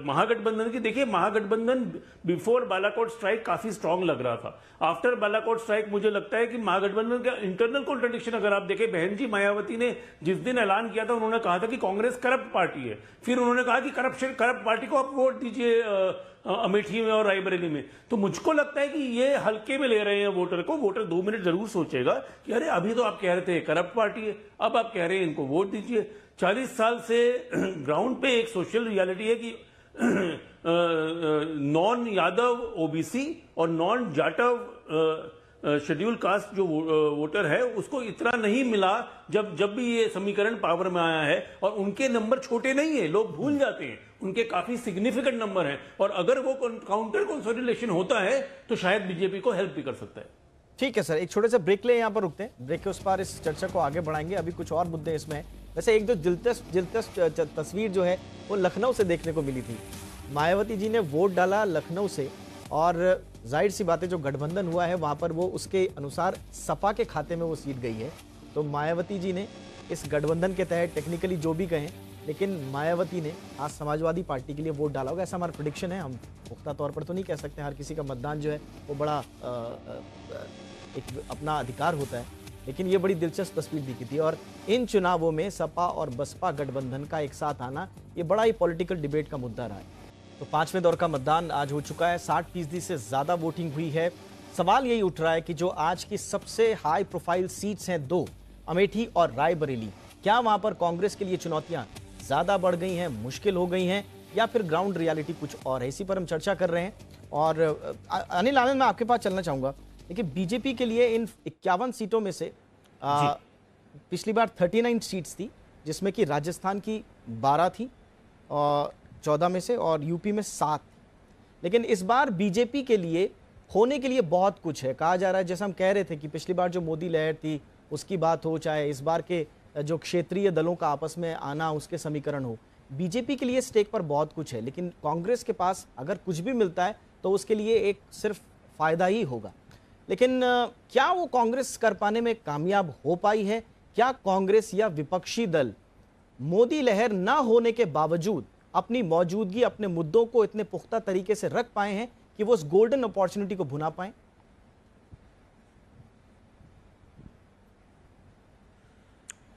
महागठबंधन की। देखिए, महागठबंधन बिफोर बालाकोट स्ट्राइक काफ़ी स्ट्रांग लग रहा था। आफ्टर बालाकोट स्ट्राइक मुझे लगता है कि महागठबंधन का इंटरनल कॉन्ट्रडिक्शन अगर आप देखें, बहन जी मायावती ने जिस दिन ऐलान किया था, उन्होंने कहा था कि कांग्रेस करप्ट पार्टी है। फिर उन्होंने कहा कि करप्शन करप्ट पार्टी को आप वोट दीजिए अमेठी में और रायबरेली में। तो मुझको लगता है कि ये हल्के में ले रहे हैं वोटर को, वोटर दो मिनट ज़रूर सोचेगा कि अरे अभी तो आप कह रहे थे करप्ट पार्टी है, अब आप कह रहे हैं इनको वोट दीजिए। चालीस साल से ग्राउंड पे एक सोशल रियलिटी है कि नॉन यादव ओबीसी और नॉन जाटव शेड्यूल कास्ट जो वोटर है, उसको इतना नहीं मिला जब जब भी ये समीकरण पावर में आया है और उनके नंबर छोटे नहीं है, लोग भूल जाते हैं। उनके काफ़ी सिग्निफिकेंट नंबर हैं। और अगर वो काउंटर कंसोलिडेशन होता है तो शायद बीजेपी को हेल्प भी कर सकता है। ठीक है सर एक छोटे से ब्रेक ले, यहाँ पर रुकते हैं। ब्रेक के उस पार इस चर्चा को आगे बढ़ाएँगे। अभी कुछ और मुद्दे इसमें वैसे एक जो दिलचस्प दिलचस्प तस्वीर जो है, वो लखनऊ से देखने को मिली थी। मायावती जी ने वोट डाला लखनऊ से। और ज़ाहिर सी बात जो गठबंधन हुआ है वहाँ पर वो उसके अनुसार सपा के खाते में वो सीट गई है। तो मायावती जी ने इस गठबंधन के तहत टेक्निकली जो भी कहें लेकिन मायावती ने आज समाजवादी पार्टी के लिए वोट डाला होगा ऐसा हमारा प्रोडिक्शन है। हम पुख्ता तौर पर तो नहीं कह सकते हर किसी का मतदान जो है वो बड़ा अ, अ, एक अपना अधिकार होता है। लेकिन ये बड़ी दिलचस्प तस्वीर दिखी थी और इन चुनावों में सपा और बसपा गठबंधन का एक साथ आना ये बड़ा ही पॉलिटिकल डिबेट का मुद्दा रहा है। तो पाँचवें दौर का मतदान आज हो चुका है। साठ फ़ीसदी से ज़्यादा वोटिंग हुई है। सवाल यही उठ रहा है कि जो आज की सबसे हाई प्रोफ़ाइल सीट्स हैं दो अमेठी और रायबरेली क्या वहाँ पर कांग्रेस के लिए चुनौतियाँ ज़्यादा बढ़ गई हैं मुश्किल हो गई हैं या फिर ग्राउंड रियलिटी कुछ और है? इसी पर हम चर्चा कर रहे हैं। और अनिल आनंद मैं आपके पास चलना चाहूँगा। देखिए बीजेपी के लिए इन इक्यावन सीटों में से आ, पिछली बार 39 सीट्स थी जिसमें कि राजस्थान की 12 थी और 14 में से और यूपी में सात। लेकिन इस बार बीजेपी के लिए, होने के लिए बहुत कुछ है। कहा जा रहा है, जैसा हम कह रहे थे कि पिछली बार जो मोदी लहर थी, उसकी बात हो, चाहे इस बार के जो क्षेत्रीय दलों का आपस में आना, उसके समीकरण हो बीजेपी के लिए स्टेक पर बहुत कुछ है। लेकिन कांग्रेस के पास अगर कुछ भी मिलता है तो उसके लिए एक सिर्फ़ फ़ायदा ही होगा। लेकिन क्या वो कांग्रेस कर पाने में कामयाब हो पाई है? क्या कांग्रेस या विपक्षी दल मोदी लहर ना होने के बावजूद अपनी मौजूदगी अपने मुद्दों को इतने पुख्ता तरीके से रख पाए हैं कि वो उस गोल्डन अपॉर्चुनिटी को भुना पाए।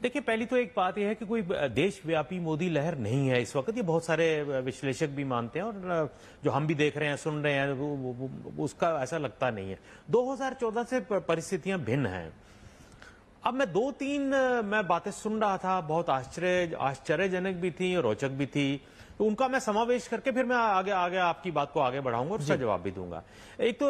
देखिए पहली तो एक बात यह है कि कोई देशव्यापी मोदी लहर नहीं है इस वक्त। ये बहुत सारे विश्लेषक भी मानते हैं और जो हम भी देख रहे हैं सुन रहे हैं वो, वो, वो, उसका ऐसा लगता नहीं है। 2014 से परिस्थितियाँ भिन्न हैं। अब मैं दो तीन मैं बातें सुन रहा था बहुत आश्चर्य आश्चर्यजनक भी थी रोचक भी थी। तो उनका मैं समावेश करके फिर मैं आगे आगे आपकी बात को आगे बढ़ाऊँगा और उसका जवाब भी दूँगा। एक तो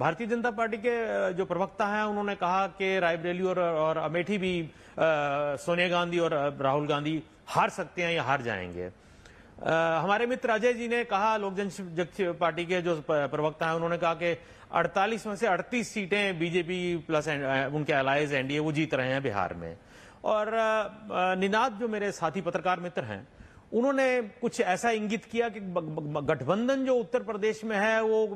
भारतीय जनता पार्टी के जो प्रवक्ता हैं उन्होंने कहा कि रायबरेली और, और अमेठी भी सोनिया गांधी और राहुल गांधी हार सकते हैं या हार जाएँगे। अ, हमारे मित्र अजय जी ने कहा लोक जनशक्ति पार्टी के जो प्रवक्ता हैं उन्होंने कहा कि 48 में से 38 सीटें बीजेपी प्लस उनके अलायंस एनडीए वो जीत रहे हैं बिहार में। और निनाद जो मेरे साथी पत्रकार मित्र हैं उन्होंने कुछ ऐसा इंगित किया कि गठबंधन जो उत्तर प्रदेश में है वो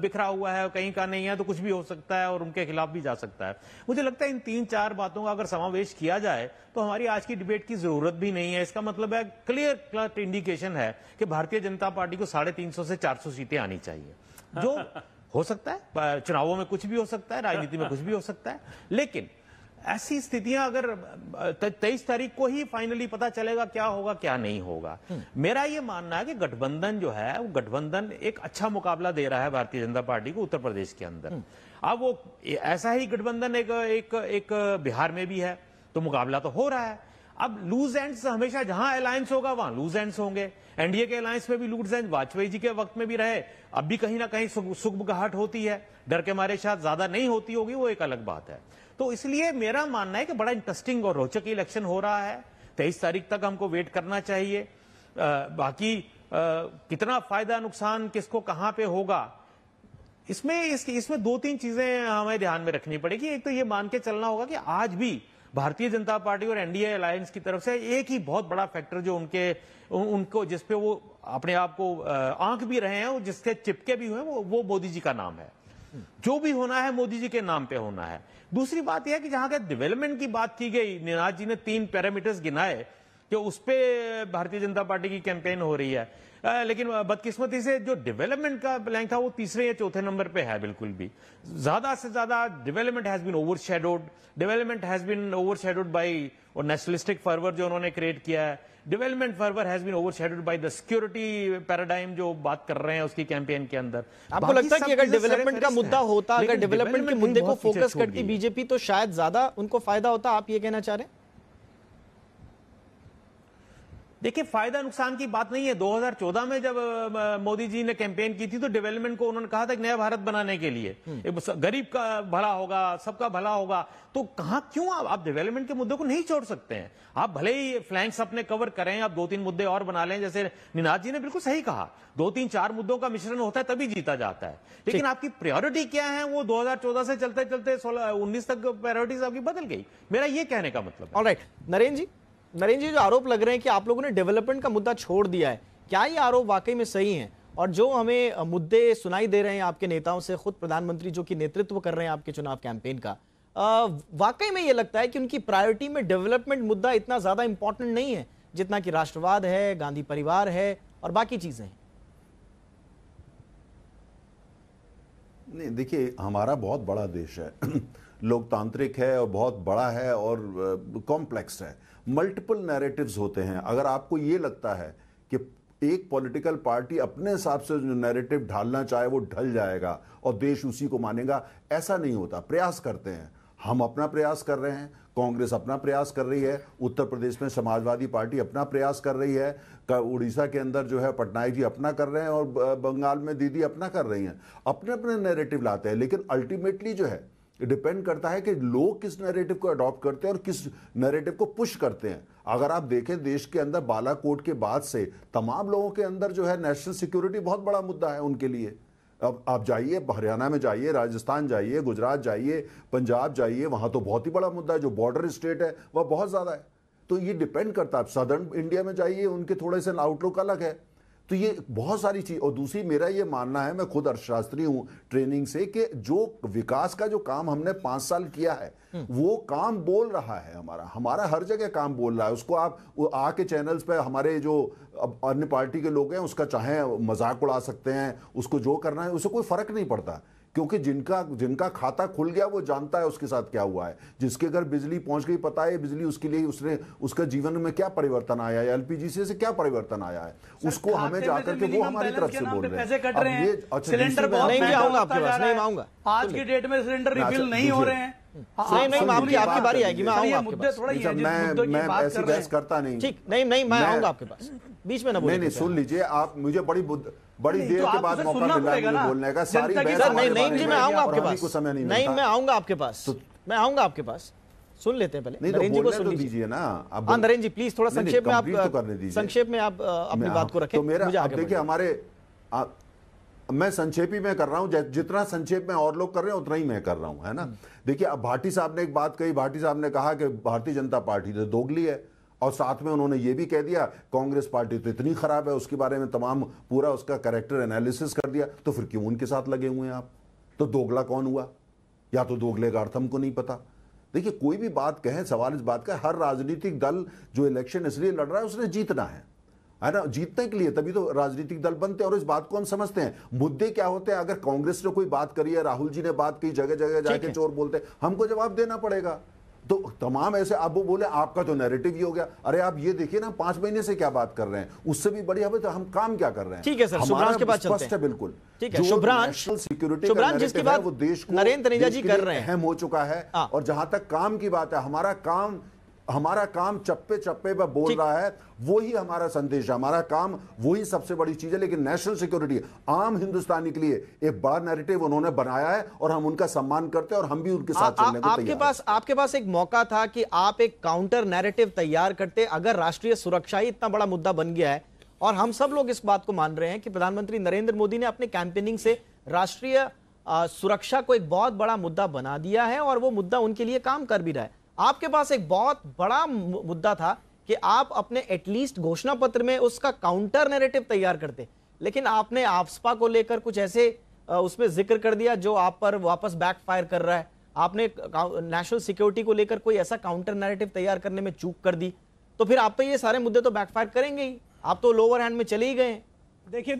बिखरा हुआ है कहीं का नहीं है तो कुछ भी हो सकता है और उनके खिलाफ भी जा सकता है। मुझे लगता है इन तीन चार बातों का अगर समावेश किया जाए तो हमारी आज की डिबेट की ज़रूरत भी नहीं है। इसका मतलब है क्लियर कट इंडिकेशन है कि भारतीय जनता पार्टी को साढ़े तीन सौ से चार सौ सीटें आनी चाहिए। जो हो सकता है चुनावों में कुछ भी हो सकता है राजनीति में कुछ भी हो सकता है लेकिन ऐसी स्थितियाँ अगर तेईस तारीख को ही फाइनली पता चलेगा क्या होगा क्या नहीं होगा। मेरा ये मानना है कि गठबंधन जो है वो गठबंधन एक अच्छा मुकाबला दे रहा है भारतीय जनता पार्टी को उत्तर प्रदेश के अंदर। अब वो ऐसा ही गठबंधन एक एक एक बिहार में भी है तो मुकाबला तो हो रहा है। अब लूज एंड्स हमेशा जहाँ अलायंस होगा वहाँ लूज एंड्स होंगे। एनडीए के अलायंस में भी लूज एंड वाजपेयी जी के वक्त में भी रहे। अब भी कहीं ना कहीं सुगबगाहट होती है। डर के मारे शायद ज़्यादा नहीं होती होगी वो एक अलग बात है। तो इसलिए मेरा मानना है कि बड़ा इंटरेस्टिंग और रोचक इलेक्शन हो रहा है। तेईस तारीख तक हमको वेट करना चाहिए। अ, बाकी अ, कितना फ़ायदा नुकसान किसको कहाँ पे होगा? इसमें इस, इसमें दो तीन चीज़ें हमें ध्यान में रखनी पड़ेगी। एक तो ये मान के चलना होगा कि आज भी भारतीय जनता पार्टी और एनडीए अलायंस की तरफ़ से एक ही बहुत बड़ा फैक्टर जो उनके उन, उनको जिसपे वो अपने आप को आँख भी रहे हैं और जिससे चिपके भी हुए वो वो मोदी जी का नाम है। जो भी होना है मोदी जी के नाम पे होना है। दूसरी बात यह कि जहाँ के डेवलपमेंट की बात की गई निनाद जी ने तीन पैरामीटर्स गिनाए कि उस पे भारतीय जनता पार्टी की कैंपेन हो रही है। अ, लेकिन बदकिस्मती से जो डेवलपमेंट का प्लान था वो तीसरे या चौथे नंबर पे है बिल्कुल भी। ज़्यादा से ज़्यादा development has been over development has been overshadowed by और नेशनलिस्टिक फर्वर जो उन्होंने क्रिएट किया है। Development fervour has been over by the security paradigm जो बात कर रहे हैं उसकी कैंपेन के अंदर। आपको लगता है कि अगर डेवलपमेंट का मुद्दा होता अगर डेवलपमेंट के मुद्दे को फोकस करती बीजेपी तो शायद ज़्यादा उनको फ़ायदा होता आप ये कहना चाह रहे हैं? देखिए फ़ायदा नुकसान की बात नहीं है। 2014 में जब मोदी जी ने कैंपेन की थी तो डेवलपमेंट को उन्होंने कहा था एक नया भारत बनाने के लिए। एक गरीब का भला होगा सबका भला होगा। तो कहा क्यों आप, आप डेवलपमेंट के मुद्दे को नहीं छोड़ सकते हैं? आप भले ही फ्लैंक्स अपने कवर करें आप दो तीन मुद्दे और बना लें जैसे निनाद जी ने बिल्कुल सही कहा। दो तीन चार मुद्दों का मिश्रण होता है तभी जीता जाता है। लेकिन आपकी प्रायोरिटी क्या है? वो 2014 से चलते चलते 16 19 तक प्रायोरिटीज आपकी बदल गई। मेरा ये कहने का मतलब नरेंद्र जी? नरेंद्र जी, जो आरोप लग रहे हैं कि आप लोगों ने डेवलपमेंट का मुद्दा छोड़ दिया है, क्या ये आरोप वाकई में सही है? और जो हमें मुद्दे सुनाई दे रहे हैं आपके नेताओं से, खुद प्रधानमंत्री जो कि नेतृत्व कर रहे हैं आपके चुनाव कैंपेन का वाकई में ये लगता है कि उनकी प्रायोरिटी में डेवलपमेंट मुद्दा इतना ज़्यादा इंपॉर्टेंट नहीं है, जितना कि राष्ट्रवाद है, गांधी परिवार है और बाकी चीज़ें नहीं, देखिए, हमारा बहुत बड़ा देश है। लोकतांत्रिक है और बहुत बड़ा है और कॉम्प्लेक्स है। मल्टीपल नैरेटिव्स होते हैं। अगर आपको ये लगता है कि एक पॉलिटिकल पार्टी अपने हिसाब से जो नैरेटिव ढालना चाहे वो ढल जाएगा और देश उसी को मानेगा, ऐसा नहीं होता। प्रयास करते हैं। हम अपना प्रयास कर रहे हैं, कांग्रेस अपना प्रयास कर रही है, उत्तर प्रदेश में समाजवादी पार्टी अपना प्रयास कर रही है उड़ीसा के अंदर जो है पटनायक जी अपना कर रहे हैं और बंगाल में दीदी अपना कर रही हैं। अपने अपने नैरेटिव लाते हैं, लेकिन अल्टीमेटली जो है डिपेंड करता है कि लोग किस नैरेटिव को अडॉप्ट करते हैं और किस नैरेटिव को पुश करते हैं। अगर आप देखें देश के अंदर बालाकोट के बाद से तमाम लोगों के अंदर जो है नेशनल सिक्योरिटी बहुत बड़ा मुद्दा है उनके लिए। अब आप जाइए, हरियाणा में जाइए, राजस्थान जाइए, गुजरात जाइए, पंजाब जाइए, वहाँ तो बहुत ही बड़ा मुद्दा है, जो बॉर्डर स्टेट है, वह बहुत ज़्यादा है। तो ये डिपेंड करता है। आप सदर्न इंडिया में जाइए, उनके थोड़े से आउटलुक अलग है। तो ये बहुत सारी चीज़ और दूसरी मेरा ये मानना है मैं खुद अर्थशास्त्री हूँ ट्रेनिंग से कि जो विकास का जो काम हमने पाँच साल किया है वो काम बोल रहा है हमारा। हमारा हर जगह काम बोल रहा है। उसको आप आके चैनल्स पे हमारे जो अन्य पार्टी के लोग हैं उसका चाहे मज़ाक उड़ा सकते हैं उसको जो करना है उसे कोई फ़र्क नहीं पड़ता। क्योंकि जिनका जिनका खाता खुल गया वो जानता है उसके साथ क्या हुआ है। जिसके घर बिजली पहुँच गई पता है बिजली उसके लिए उसने उसका जीवन में क्या परिवर्तन आया है? एलपीजी से क्या परिवर्तन आया है? उसको हमें जाकर के वो हमारी तरफ़ से बोल रहे हैं। अब ये अच्छा सिलेंडर दूसरी बहुत बात- नहीं, आऊँगा आपके पास, नहीं, आऊँगा। आज की डेट में सिलेंडर अच्छा, रिफिल नहीं हो रहे हैं। नहीं नहीं आप आपकी आपकी बारी आएगी मैं आऊँगा मुद्दे थोड़ा ही अच्छा, हैं, मैं मैं ऐसी बहस करता नहीं ठीक नहीं नहीं मैं आऊँगा आपके पास। बीच में ना बोलिए नहीं नहीं सुन लीजिए आप मुझे बड़ी बुद्ध- बड़ी देर तो के बाद मौका है मुझे बोलने का। सारी बहस नहीं नहीं जी मैं आऊँगा आपके पास। समय नहीं नहीं मैं आऊँगा आपके पास। मैं आऊँगा आपके पास। सुन लेते हैं पहले। नहीं तो नरेंद्र जी को सुन तो लीजिए। दीजिए ना। अब हाँ नरेंद्र जी प्लीज़ थोड़ा नहीं, नहीं, संक्षेप में आप तो दीजिए। संक्षेप में आप अपनी बात को रखें तो मेरा देखिए हमारे मैं संक्षेपी में कर रहा हूँ जितना संक्षेप में और लोग कर रहे हैं उतना ही मैं कर रहा हूँ है ना? देखिए अब भाटी साहब ने एक बात कही भाटी साहब ने कहा कि भारतीय जनता पार्टी तो दोगली है और साथ में उन्होंने ये भी कह दिया कांग्रेस पार्टी तो इतनी खराब है उसके बारे में तमाम पूरा उसका करेक्टर एनालिसिस कर दिया तो फिर क्यों उनके साथ लगे हुए हैं आप? तो दोगला कौन हुआ? या तो दोगले का अर्थ हमको नहीं पता। देखिए कोई भी बात कहें सवाल इस बात का हर राजनीतिक दल जो इलेक्शन इसलिए लड़ रहा है उसने जीतना है। है ना? जीतने के लिए तभी तो राजनीतिक दल बनते हैं और इस बात को हम समझते हैं। मुद्दे क्या होते हैं? अगर कांग्रेस ने कोई बात करी है राहुल जी ने बात की जगह जगह जाके चोर बोलते हैं हमको जवाब देना पड़ेगा। तो तमाम ऐसे अब वो बोले आपका तो नैरेटिव ही हो गया। अरे आप ये देखिए ना पाँच महीने से क्या बात कर रहे हैं? उससे भी बढ़िया तो हम काम क्या कर रहे हैं? ठीक है सर, शुभ्रांश के पास चलते हैं। बिल्कुल। ठीक है, शुभ्रांश- सिक्योरिटी शुभ्रांश जिसकी बात वो देश को नरेंद्र तनेजा जी कर रहे हैं। हो चुका है हाँ। और जहाँ तक काम की बात है हमारा काम हमारा काम चप्पे चप्पे पर बोल रहा है वही हमारा संदेश है। हमारा काम वही सबसे बड़ी चीज़ है लेकिन नेशनल सिक्योरिटी आम हिंदुस्तानी के लिए एक बड़ा नैरेटिव उन्होंने बनाया है और हम उनका सम्मान करते हैं और हम भी उनके साथ आ, चलने को आपके पास आपके पास एक मौका था कि आप एक काउंटर नैरेटिव तैयार करते अगर राष्ट्रीय सुरक्षा ही इतना बड़ा मुद्दा बन गया है और हम सब लोग इस बात को मान रहे हैं कि प्रधानमंत्री नरेंद्र मोदी ने अपने कैंपेनिंग से राष्ट्रीय सुरक्षा को एक बहुत बड़ा मुद्दा बना दिया है और वो मुद्दा उनके लिए काम कर भी रहा है। आपके पास एक बहुत बड़ा मुद्दा था कि आप अपने एटलीस्ट घोषणा पत्र में उसका काउंटर नैरेटिव तैयार करते। लेकिन आपने आपसपा को लेकर कुछ ऐसे उसमें ज़िक्र कर दिया जो आप पर वापस बैकफायर कर रहा है। आपने नेशनल सिक्योरिटी को लेकर कोई ऐसा काउंटर नैरेटिव तैयार करने में चूक कर दी। तो फिर आप पे ये सारे मुद्दे तो बैकफायर करेंगे ही। आप तो लोअर हैंड में चले ही गए। देखिए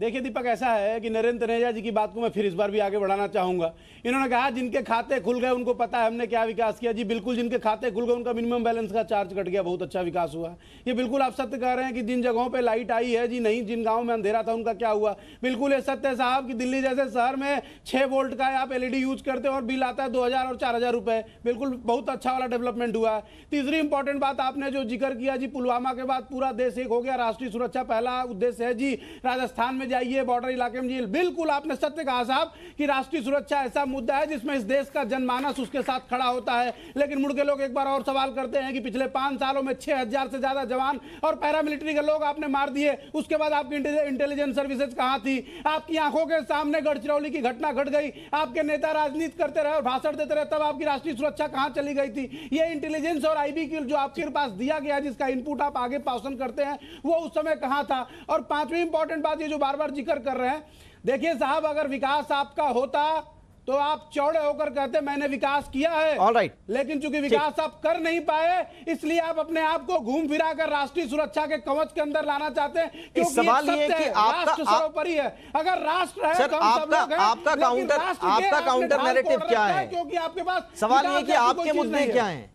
देखिए दीपक, ऐसा है कि नरेंद्र तनेजा जी की बात को मैं फिर इस बार भी आगे बढ़ाना चाहूँगा। इन्होंने कहा, जिनके खाते खुल गए, उनको पता है हमने क्या विकास किया। जी, बिल्कुल जिनके खाते खुल गए, उनका मिनिमम बैलेंस का चार्ज कट गया, बहुत अच्छा विकास हुआ। ये बिल्कुल आप सत्य कह रहे हैं कि जिन जगहों पर लाइट आई है, जी नहीं, जिन गाँव में अंधेरा था, उनका क्या हुआ? बिल्कुल ये सत्य साहब कि दिल्ली जैसे शहर में छह वोल्ट का आप एलईडी यूज़ करते हो और बिल आता है दो हज़ार और चार हज़ार रुपए। बिल्कुल बहुत अच्छा वाला डेवलपमेंट हुआ। है तीसरी इंपॉर्टेंट बात आपने जो ज़िक्र किया, जी, पुलवामा के बाद पूरा देश एक हो गया, राष्ट्रीय सुरक्षा पहला उद्देश्य है, जी, राजस्थान में जाइए बॉर्डर इलाके में। बिल्कुल आपने सत्य कहा साहब कि राष्ट्रीय सुरक्षा ऐसा मुद्दा है जिसमें इस देश का जनमानस उसके साथ खड़ा होता है। लेकिन मुड़ के लोग एक बार और सवाल करते हैं कि पिछले पाँच सालों में छह हज़ार से ज़्यादा जवान और पैरामिलिट्री के लोग आपने मार दिए। उसके बाद आपकी इंटेलिजेंस सर्विसेज़ कहाँ थी? आपकी आँखों के सामने गढ़चिरौली की घटना घट गई। आपके नेता राजनीति करते रहे और भाषण देते रहे, तब आपकी राष्ट्रीय सुरक्षा कहाँ चली गई थी? ये इंटेलिजेंस और आईबी की जो आपके पास दिया गया, जिसका इनपुट आप आगे पोषण करते हैं, वो उस समय कहाँ था? और पांचवी इंपॉर्टेंट बात ये जो बार बार ज़िक्र कर रहे हैं देखिए साहब अगर विकास आपका होता तो आप चौड़े होकर कहते मैंने विकास किया है All right. लेकिन चूँकि विकास आप कर नहीं पाए इसलिए आप अपने आप को घूम फिरा कर राष्ट्रीय सुरक्षा के कवच के अंदर लाना चाहते हैं क्योंकि सवाल ये है कि आपका- आप- सर्वोपरि है अगर राष्ट्र है सर, तो आपका- आपका काउंटर- आपका काउंटर नैरेटिव क्या है? क्योंकि आपके पास सवाल ये कि आपके मुद्दे है। हैं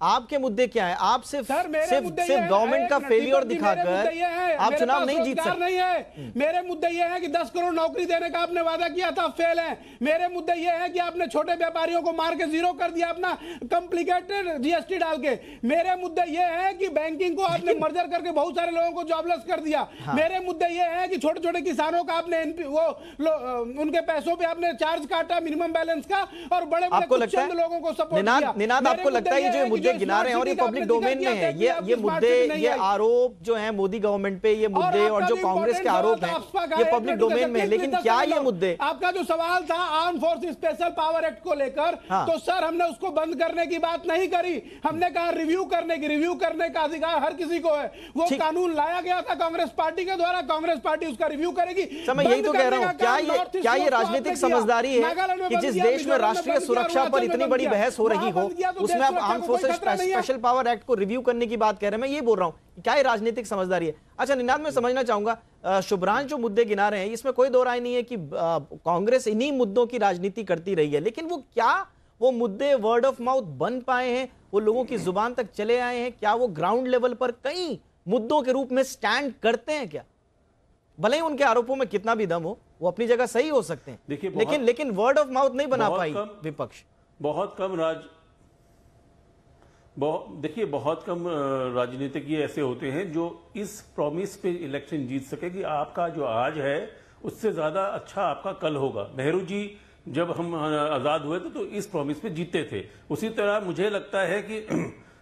आपके मुद्दे क्या है? आप सिर्फ़ सर मेरे सिर्फ़ सिर्फ़ गवर्नमेंट का फेलियर हैं, दिखाकर आप चुनाव नहीं जीत सकते नहीं है। मेरे मुद्दे ये हैं कि 10 करोड़ नौकरी देने का आपने वादा किया था फेल है। मेरे मुद्दे ये हैं कि आपने छोटे व्यापारियों को मार के ज़ीरो कर दिया अपना कॉम्प्लिकेटेड जीएसटी डाल के। मेरे मुद्दे ये है कि बैंकिंग को आपने मर्जर करके बहुत सारे लोगों को जॉबलेस कर दिया। मेरे मुद्दे ये है कि छोटे छोटे किसानों का आपने वो उनके पैसों पे आपने चार्ज काटा मिनिमम बैलेंस का और बड़े बड़े है लोगों को सपोर्ट किया। आपको लगता है मुद्दे हैं गिना रहे हैं और ये पब्लिक डोमेन में है। ये ये मुद्दे ये आरोप जो है मोदी गवर्नमेंट पे ये मुद्दे और जो जो कांग्रेस के आरोप हैं ये पब्लिक डोमेन में है। लेकिन क्या ये मुद्दे? आपका जो सवाल था arm force special power act को लेकर हाँ। तो सर हमने उसको बंद करने की बात नहीं करी। हमने कहा रिव्यू करने की रिव्यू करने का अधिकार हर किसी को है। वो कानून लाया गया था कांग्रेस पार्टी के द्वारा कांग्रेस पार्टी उसका रिव्यू करेगी। मैं यही तो कह रहा हूँ। क्या ये क्या ये राजनीतिक समझदारी है कि जिस देश में राष्ट्रीय सुरक्षा पर इतनी बड़ी बहस हो रही हो किया तो उसमें आप आर्म फोर्सेस है। स्पेशल पावर एक्ट को रिव्यू करने की बात कह रहे हैं मैं ये बोल रहा हूँ। क्या राजनीतिक समझदारी है? अच्छा निनाद मैं समझना चाहूँगा अ, जो मुद्दे गिना रहे हैं इसमें कोई दो राय नहीं है कि कांग्रेस इन्हीं मुद्दों की राजनीति करती रही है लेकिन वो क्या वो मुद्दे वर्ड ऑफ़ माउथ बन पाए हैं वो लोगों की ज़ुबान तक चले आए हैं क्या वो ग्राउंड लेवल पर कई मुद्दों के रूप में स्टैंड करते हैं क्या? भले ही उनके आरोपों में कितना भी दम हो वो अपनी जगह सही हो सकते हैं देखिए, लेकिन लेकिन वर्ड ऑफ़ माउथ नहीं बना पाई विपक्ष। बहुत कम राज देखिए, बहुत कम राजनीतिक राजनीतिज्ञ ऐसे होते हैं जो इस प्रॉमिस पे इलेक्शन जीत सके कि आपका जो आज है, उससे ज़्यादा अच्छा आपका कल होगा। नेहरू जी, जब हम आज़ाद हुए थे तो इस प्रॉमिस पे जीते थे। उसी तरह मुझे लगता है कि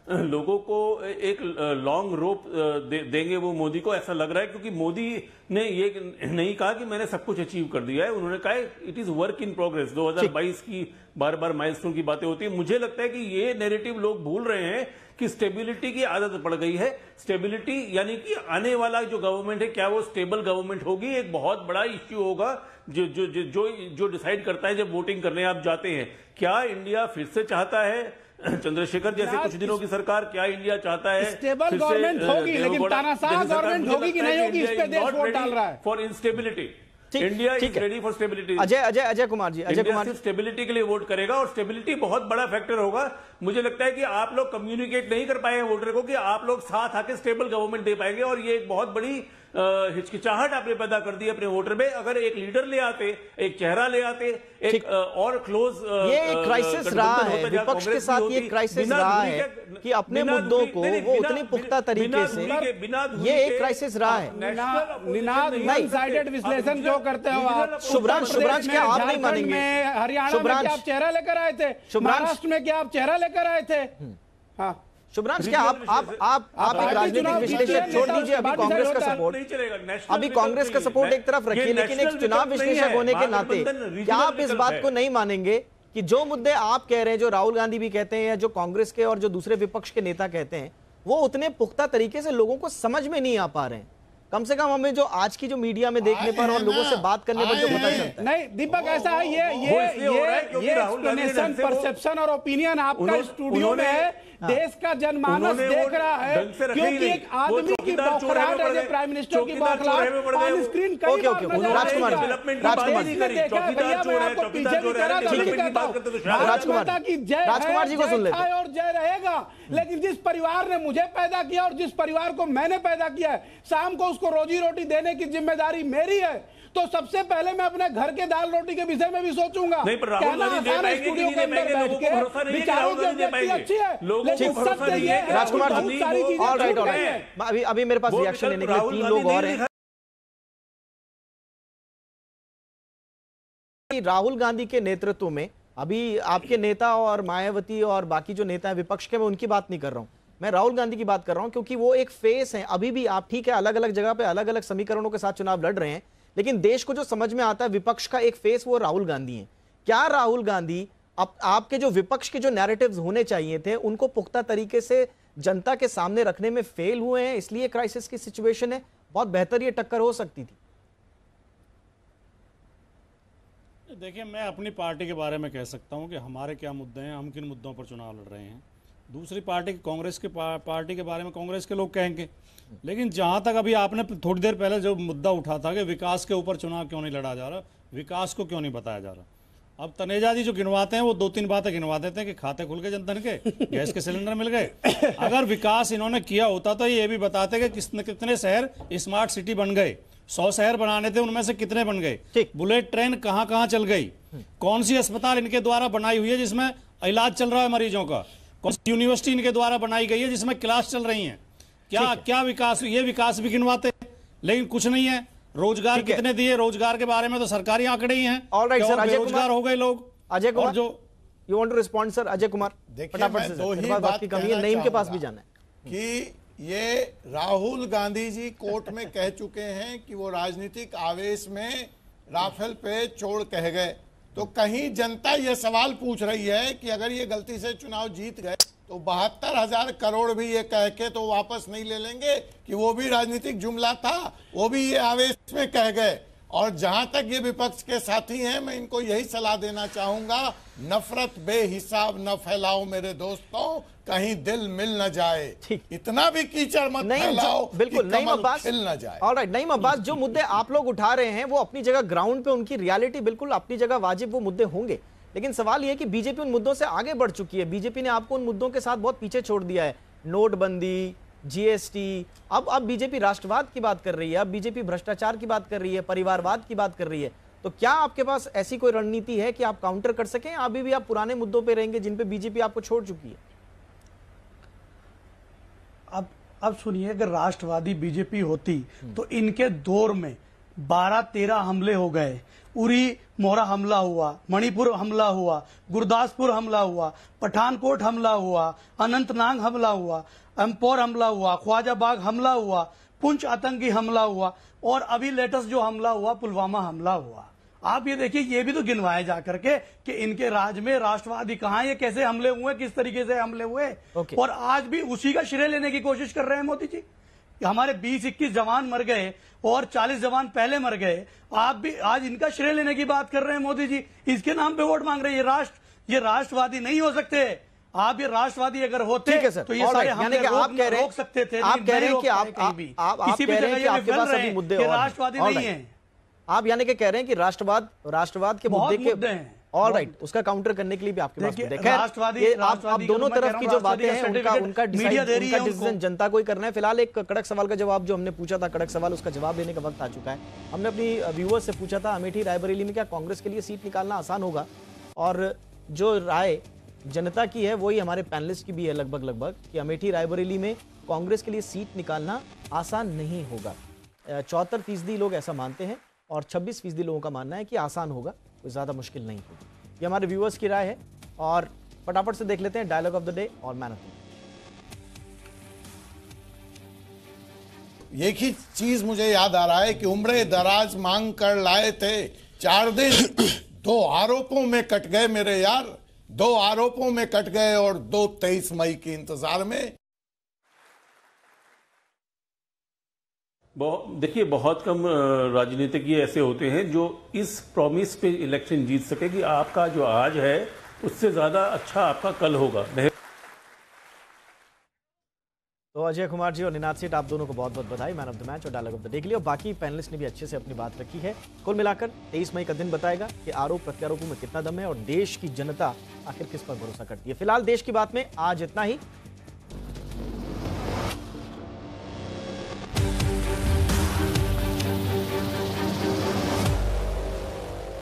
लोगों को एक लॉन्ग रोप दे, देंगे वो मोदी को ऐसा लग रहा है क्योंकि मोदी ने ये नहीं कहा कि मैंने सब कुछ अचीव कर दिया है। उन्होंने कहा it is work in progress 2022 की बार बार माइलस्टोन की बातें होती है। मुझे लगता है कि ये नेरेटिव लोग भूल रहे हैं कि स्टेबिलिटी की आदत पड़ गई है। स्टेबिलिटी यानी कि आने वाला जो गवर्नमेंट है क्या वो स्टेबल गवर्नमेंट होगी? एक बहुत बड़ा इश्यू होगा। जो जो जो जो, जो डिसाइड करता है जब वोटिंग करने आप जाते हैं। क्या इंडिया फिर से चाहता है चंद्रशेखर जैसे कुछ दिनों की सरकार क्या इंडिया चाहता है स्टेबल गवर्नमेंट होगी, लेकिन तानाशाह गवर्नमेंट होगी कि नहीं होगी, इस पे देश वोट डाल रहा है। फॉर इंस्टेबिलिटी ठीक- India is ready for stability Ajay Ajay Ajay Kumar ji Ajay Kumar stability के लिए वोट करेगा और स्टेबिलिटी बहुत बड़ा फैक्टर होगा। मुझे लगता है कि आप लोग कम्युनिकेट नहीं कर पाए वोटर को कि आप लोग साथ आके स्टेबल गवर्नमेंट दे पाएँगे और ये एक बहुत बड़ी हिचकिचाहट आपने पैदा कर दी अपने वोटर में। अगर एक लीडर ले आते एक चेहरा ले आते एक और क्लोज ये एक क्राइसिस रहा है। विपक्ष के साथ ये क्राइसिस रहा है कि अपने मुद्दों को वो उतनी पुख्ता तरीके से। ये एक क्राइसिस रहा है। विश्लेषण क्यों करते हो आप? शुभ्रांश- उत्तर शुभ्रांश क्या आप नहीं मानेंगे? हरियाणा में क्या आप चेहरा लेकर आए थे? महाराष्ट्र में क्या आप चेहरा लेकर आए थे? हाँ। शुभ्रांश क्या आप आप आप आप एक राजनीतिक विश्लेषक छोड़ दीजिए अभी कांग्रेस का सपोर्ट। नहीं चलेगा अभी कांग्रेस का सपोर्ट एक तरफ़ रखिए लेकिन एक चुनाव विश्लेषक होने के नाते क्या आप इस बात को नहीं मानेंगे कि जो मुद्दे आप कह रहे हैं जो राहुल गांधी भी कहते हैं या जो कांग्रेस के और जो दूसरे विपक्ष के नेता कहते हैं वो उतने पुख्ता तरीके से लोगों को समझ में नहीं आ पा रहे हैं। कम से कम हमें जो आज की जो मीडिया में देखने पर और लोगों से बात करने पर जो पता चलता है। नहीं दीपक ऐसा है ये ये हो है ये ये एक्सप्लेनेशन परसेप्शन और ओपिनियन आपका स्टूडियो में है। देश का जनमानस देख रहा है ही क्योंकि एक आदमी की बौखलाहट है प्राइम मिनिस्टर की बौखलाहट। ऑन स्क्रीन कई बार राजकुमार जी, है। राजकुमार है, है आपको पीछे है कहता तो हूँ। शायद भारत राजकुमार की जय राजकुमार जी को सुन लेते और जय रहेगा। लेकिन जिस परिवार ने मुझे पैदा किया और जिस परिवार को मैंने पैदा किया है शाम को उसको रोजी रोटी देने की ज़िम्मेदारी मेरी है तो सबसे पहले मैं अपने घर के दाल रोटी के विषय में भी सोचूँगा। नहीं, पर राहुल गांधी दे पाएँगे कि नहीं के दे पाएँगे, लोगों को भरोसा नहीं है राहुल गांधी दे पाएँगे। अच्छी है। लोगों को भरोसा नहीं है है Rajkumar ji, all right all right अभी अभी मेरे पास रिएक्शन लेने के लिए तीन लोग और हैं। राहुल गांधी के नेतृत्व में अभी आपके नेता और मायावती और बाकी जो नेता है विपक्ष के मैं उनकी बात नहीं कर रहा हूँ। मैं राहुल गांधी की बात कर रहा हूँ क्योंकि वो एक फेस है। अभी भी आप ठीक है अलग अलग जगह पे अलग अलग समीकरणों के साथ चुनाव लड़ रहे हैं लेकिन देश को जो समझ में आता है विपक्ष का एक फेस वो राहुल गांधी है। क्या राहुल गांधी आप, आपके जो विपक्ष के जो नैरेटिव्स होने चाहिए थे उनको पुख्ता तरीके से जनता के सामने रखने में फेल हुए हैं इसलिए क्राइसिस की सिचुएशन है? बहुत बेहतर ये टक्कर हो सकती थी। देखिए मैं अपनी पार्टी के बारे में कह सकता हूँ कि हमारे क्या मुद्दे हैं हम किन मुद्दों पर चुनाव लड़ रहे हैं। दूसरी पार्टी कांग्रेस के पा, पार्टी के बारे में कांग्रेस के लोग कहेंगे। लेकिन जहाँ तक अभी आपने थोड़ी देर पहले जो मुद्दा उठा था कि विकास के ऊपर चुनाव क्यों नहीं लड़ा जा रहा विकास को क्यों नहीं बताया जा रहा? अब तनेजा जी जो गिनवाते हैं वो दो तीन बातें गिनवा देते हैं कि खाते खुल गए जनधन के गैस के सिलेंडर मिल गए। अगर विकास इन्होंने किया होता तो ये भी बताते कि कितने कितने शहर स्मार्ट सिटी बन गए। सौ शहर बनाने थे उनमें से कितने बन गए? बुलेट ट्रेन कहाँ कहाँ चल गई? कौन सी अस्पताल इनके द्वारा बनाई हुई है जिसमें इलाज चल रहा है मरीजों का? कौन सी यूनिवर्सिटी इनके द्वारा बनाई गई है जिसमें क्लास चल रही है? क्या क्या विकास ये विकास भी गिनवाते हैं लेकिन कुछ नहीं है। रोज़गार कितने दिए? रोज़गार के बारे में तो सरकारी आंकड़े ही हैं। अजय कुमार- हो गए लोग? अजय कुमार- और जो you want to respond sir Ajay Kumar फटाफट से दो ही मेरे बात की कमी है नईम के पास भी जाना है। कि ये राहुल गांधी जी कोर्ट में कह चुके हैं कि वो राजनीतिक आवेश में राफेल पे चोड़ कह गए। तो कहीं जनता ये सवाल पूछ रही है कि अगर ये गलती से चुनाव जीत गए तो बहत्तर हज़ार करोड़ भी ये कह के तो वापस नहीं ले लेंगे कि वो भी राजनीतिक जुमला था, वो भी ये आवेश में कह गए। और जहाँ तक ये विपक्ष के साथी हैं मैं इनको यही सलाह देना चाहूँगा नफरत बेहिसाब न फैलाओ मेरे दोस्तों कहीं दिल मिल न जाए। इतना भी कीचड़ मत फैलाओ बिल्कुल कमल अब्बास न जाए। ऑलराइट नहीं अब्बास जो मुद्दे आप लोग उठा रहे हैं वो अपनी जगह ग्राउंड पे उनकी रियलिटी बिल्कुल अपनी जगह वाजिब वो मुद्दे होंगे। लेकिन सवाल ये है कि बीजेपी उन मुद्दों से आगे बढ़ चुकी है। बीजेपी ने आपको उन मुद्दों के साथ बहुत पीछे छोड़ दिया है। नोटबंदी जीएसटी अब अब बीजेपी राष्ट्रवाद की बात कर रही है अब बीजेपी भ्रष्टाचार की बात कर रही है परिवारवाद की बात कर रही है तो क्या आपके पास ऐसी कोई रणनीति है कि आप काउंटर कर सकें? अभी भी आप पुराने मुद्दों पे रहेंगे जिन पे बीजेपी आपको छोड़ चुकी है। अब अब सुनिए अगर राष्ट्रवादी बीजेपी होती तो इनके दौर में 12-13 हमले हो गए। उरी मोहरा हमला हुआ मणिपुर हमला हुआ गुरदासपुर हमला हुआ पठानकोट हमला हुआ अनंतनाग हमला हुआ। एम्पोर हमला हुआ ख्वाजाबाग हमला हुआ पुंछ आतंकी हमला हुआ और अभी लेटेस्ट जो हमला हुआ पुलवामा हमला हुआ। आप ये देखिए ये भी तो गिनवाए जा करके कि इनके राज में राष्ट्रवादी कहाँ है, ये कैसे हमले हुए किस तरीके से हमले हुए। ओके। और आज भी उसी का श्रेय लेने की कोशिश कर रहे हैं मोदी जी। कि हमारे 20-21 जवान मर गए और 40 जवान पहले मर गए। आप भी आज इनका श्रेय लेने की बात कर रहे हैं मोदी जी। इसके नाम पे वोट मांग रहे हैं। ये राष्ट्र ये राष्ट्रवादी नहीं हो सकते। आप ये राष्ट्रवादी अगर होते ठीक है सर। तो ये सारे right, हमले कि आप कह रहे रोक सकते थे आप कह रहे हैं कि आप आप भी। आप आप किसी भी कह रहे हैं जगह आपके पास अभी मुद्दे राष्ट्रवादी नहीं है। आप यानी कि कह रहे हैं कि राष्ट्रवाद राष्ट्रवाद के मुद्दे के ऑल राइट उसका काउंटर करने के लिए भी आपके पास देखिए, हैं। राष्ट्रवादी- आप आप दोनों तरफ़ की जो बातें हैं उनका उनका मीडिया दे रही है डिसीज़न जनता को ही करना है। फ़िलहाल एक कड़क सवाल का जवाब जो हमने पूछा था कड़क सवाल उसका जवाब देने का वक्त आ चुका है। हमने अपनी व्यूअर्स से पूछा था अमेठी रायबरेली में क्या कांग्रेस के लिए सीट निकालना आसान होगा? और जो राय जनता की है, वही हमारे पैनलिस्ट की भी है लगभग लगभग, कि अमेठी रायबरेली में कांग्रेस के लिए सीट निकालना आसान नहीं होगा। चौहत्तर फ़ीसदी लोग ऐसा मानते हैं और 26 फ़ीसदी लोगों का मानना है कि आसान होगा, कोई ज़्यादा मुश्किल नहीं होगी। ये हमारे व्यूअर्स की राय है और फटाफट से देख लेते हैं डायलॉग ऑफ़ द डे और मैन ऑफ़ एक ही चीज़ मुझे याद आ रहा है कि उम्र दराज मांग कर लाए थे, चार दिन, दो आरोपों में कट गए मेरे यार। दो आरोपों में कट गए और दो तेईस मई के इंतज़ार में। देखिए, बहुत कम राजनीतिज्ञ ऐसे होते हैं जो इस प्रॉमिस पे इलेक्शन जीत सके कि आपका जो आज है, उससे ज़्यादा अच्छा आपका कल होगा। तो अजय कुमार जी और निनाथ सेठ, आप दोनों को बहुत बहुत बधाई मैन ऑफ़ द मैच और डायलॉग ऑफ़ द डे और बाकी पैनलिस्ट ने भी अच्छे से अपनी बात रखी है। कुल मिलाकर 23 मई का दिन बताएगा कि आरोप प्रत्यारोपों में कितना दम है और देश की जनता आखिर किस पर भरोसा करती है। फ़िलहाल देश की बात में आज इतना ही।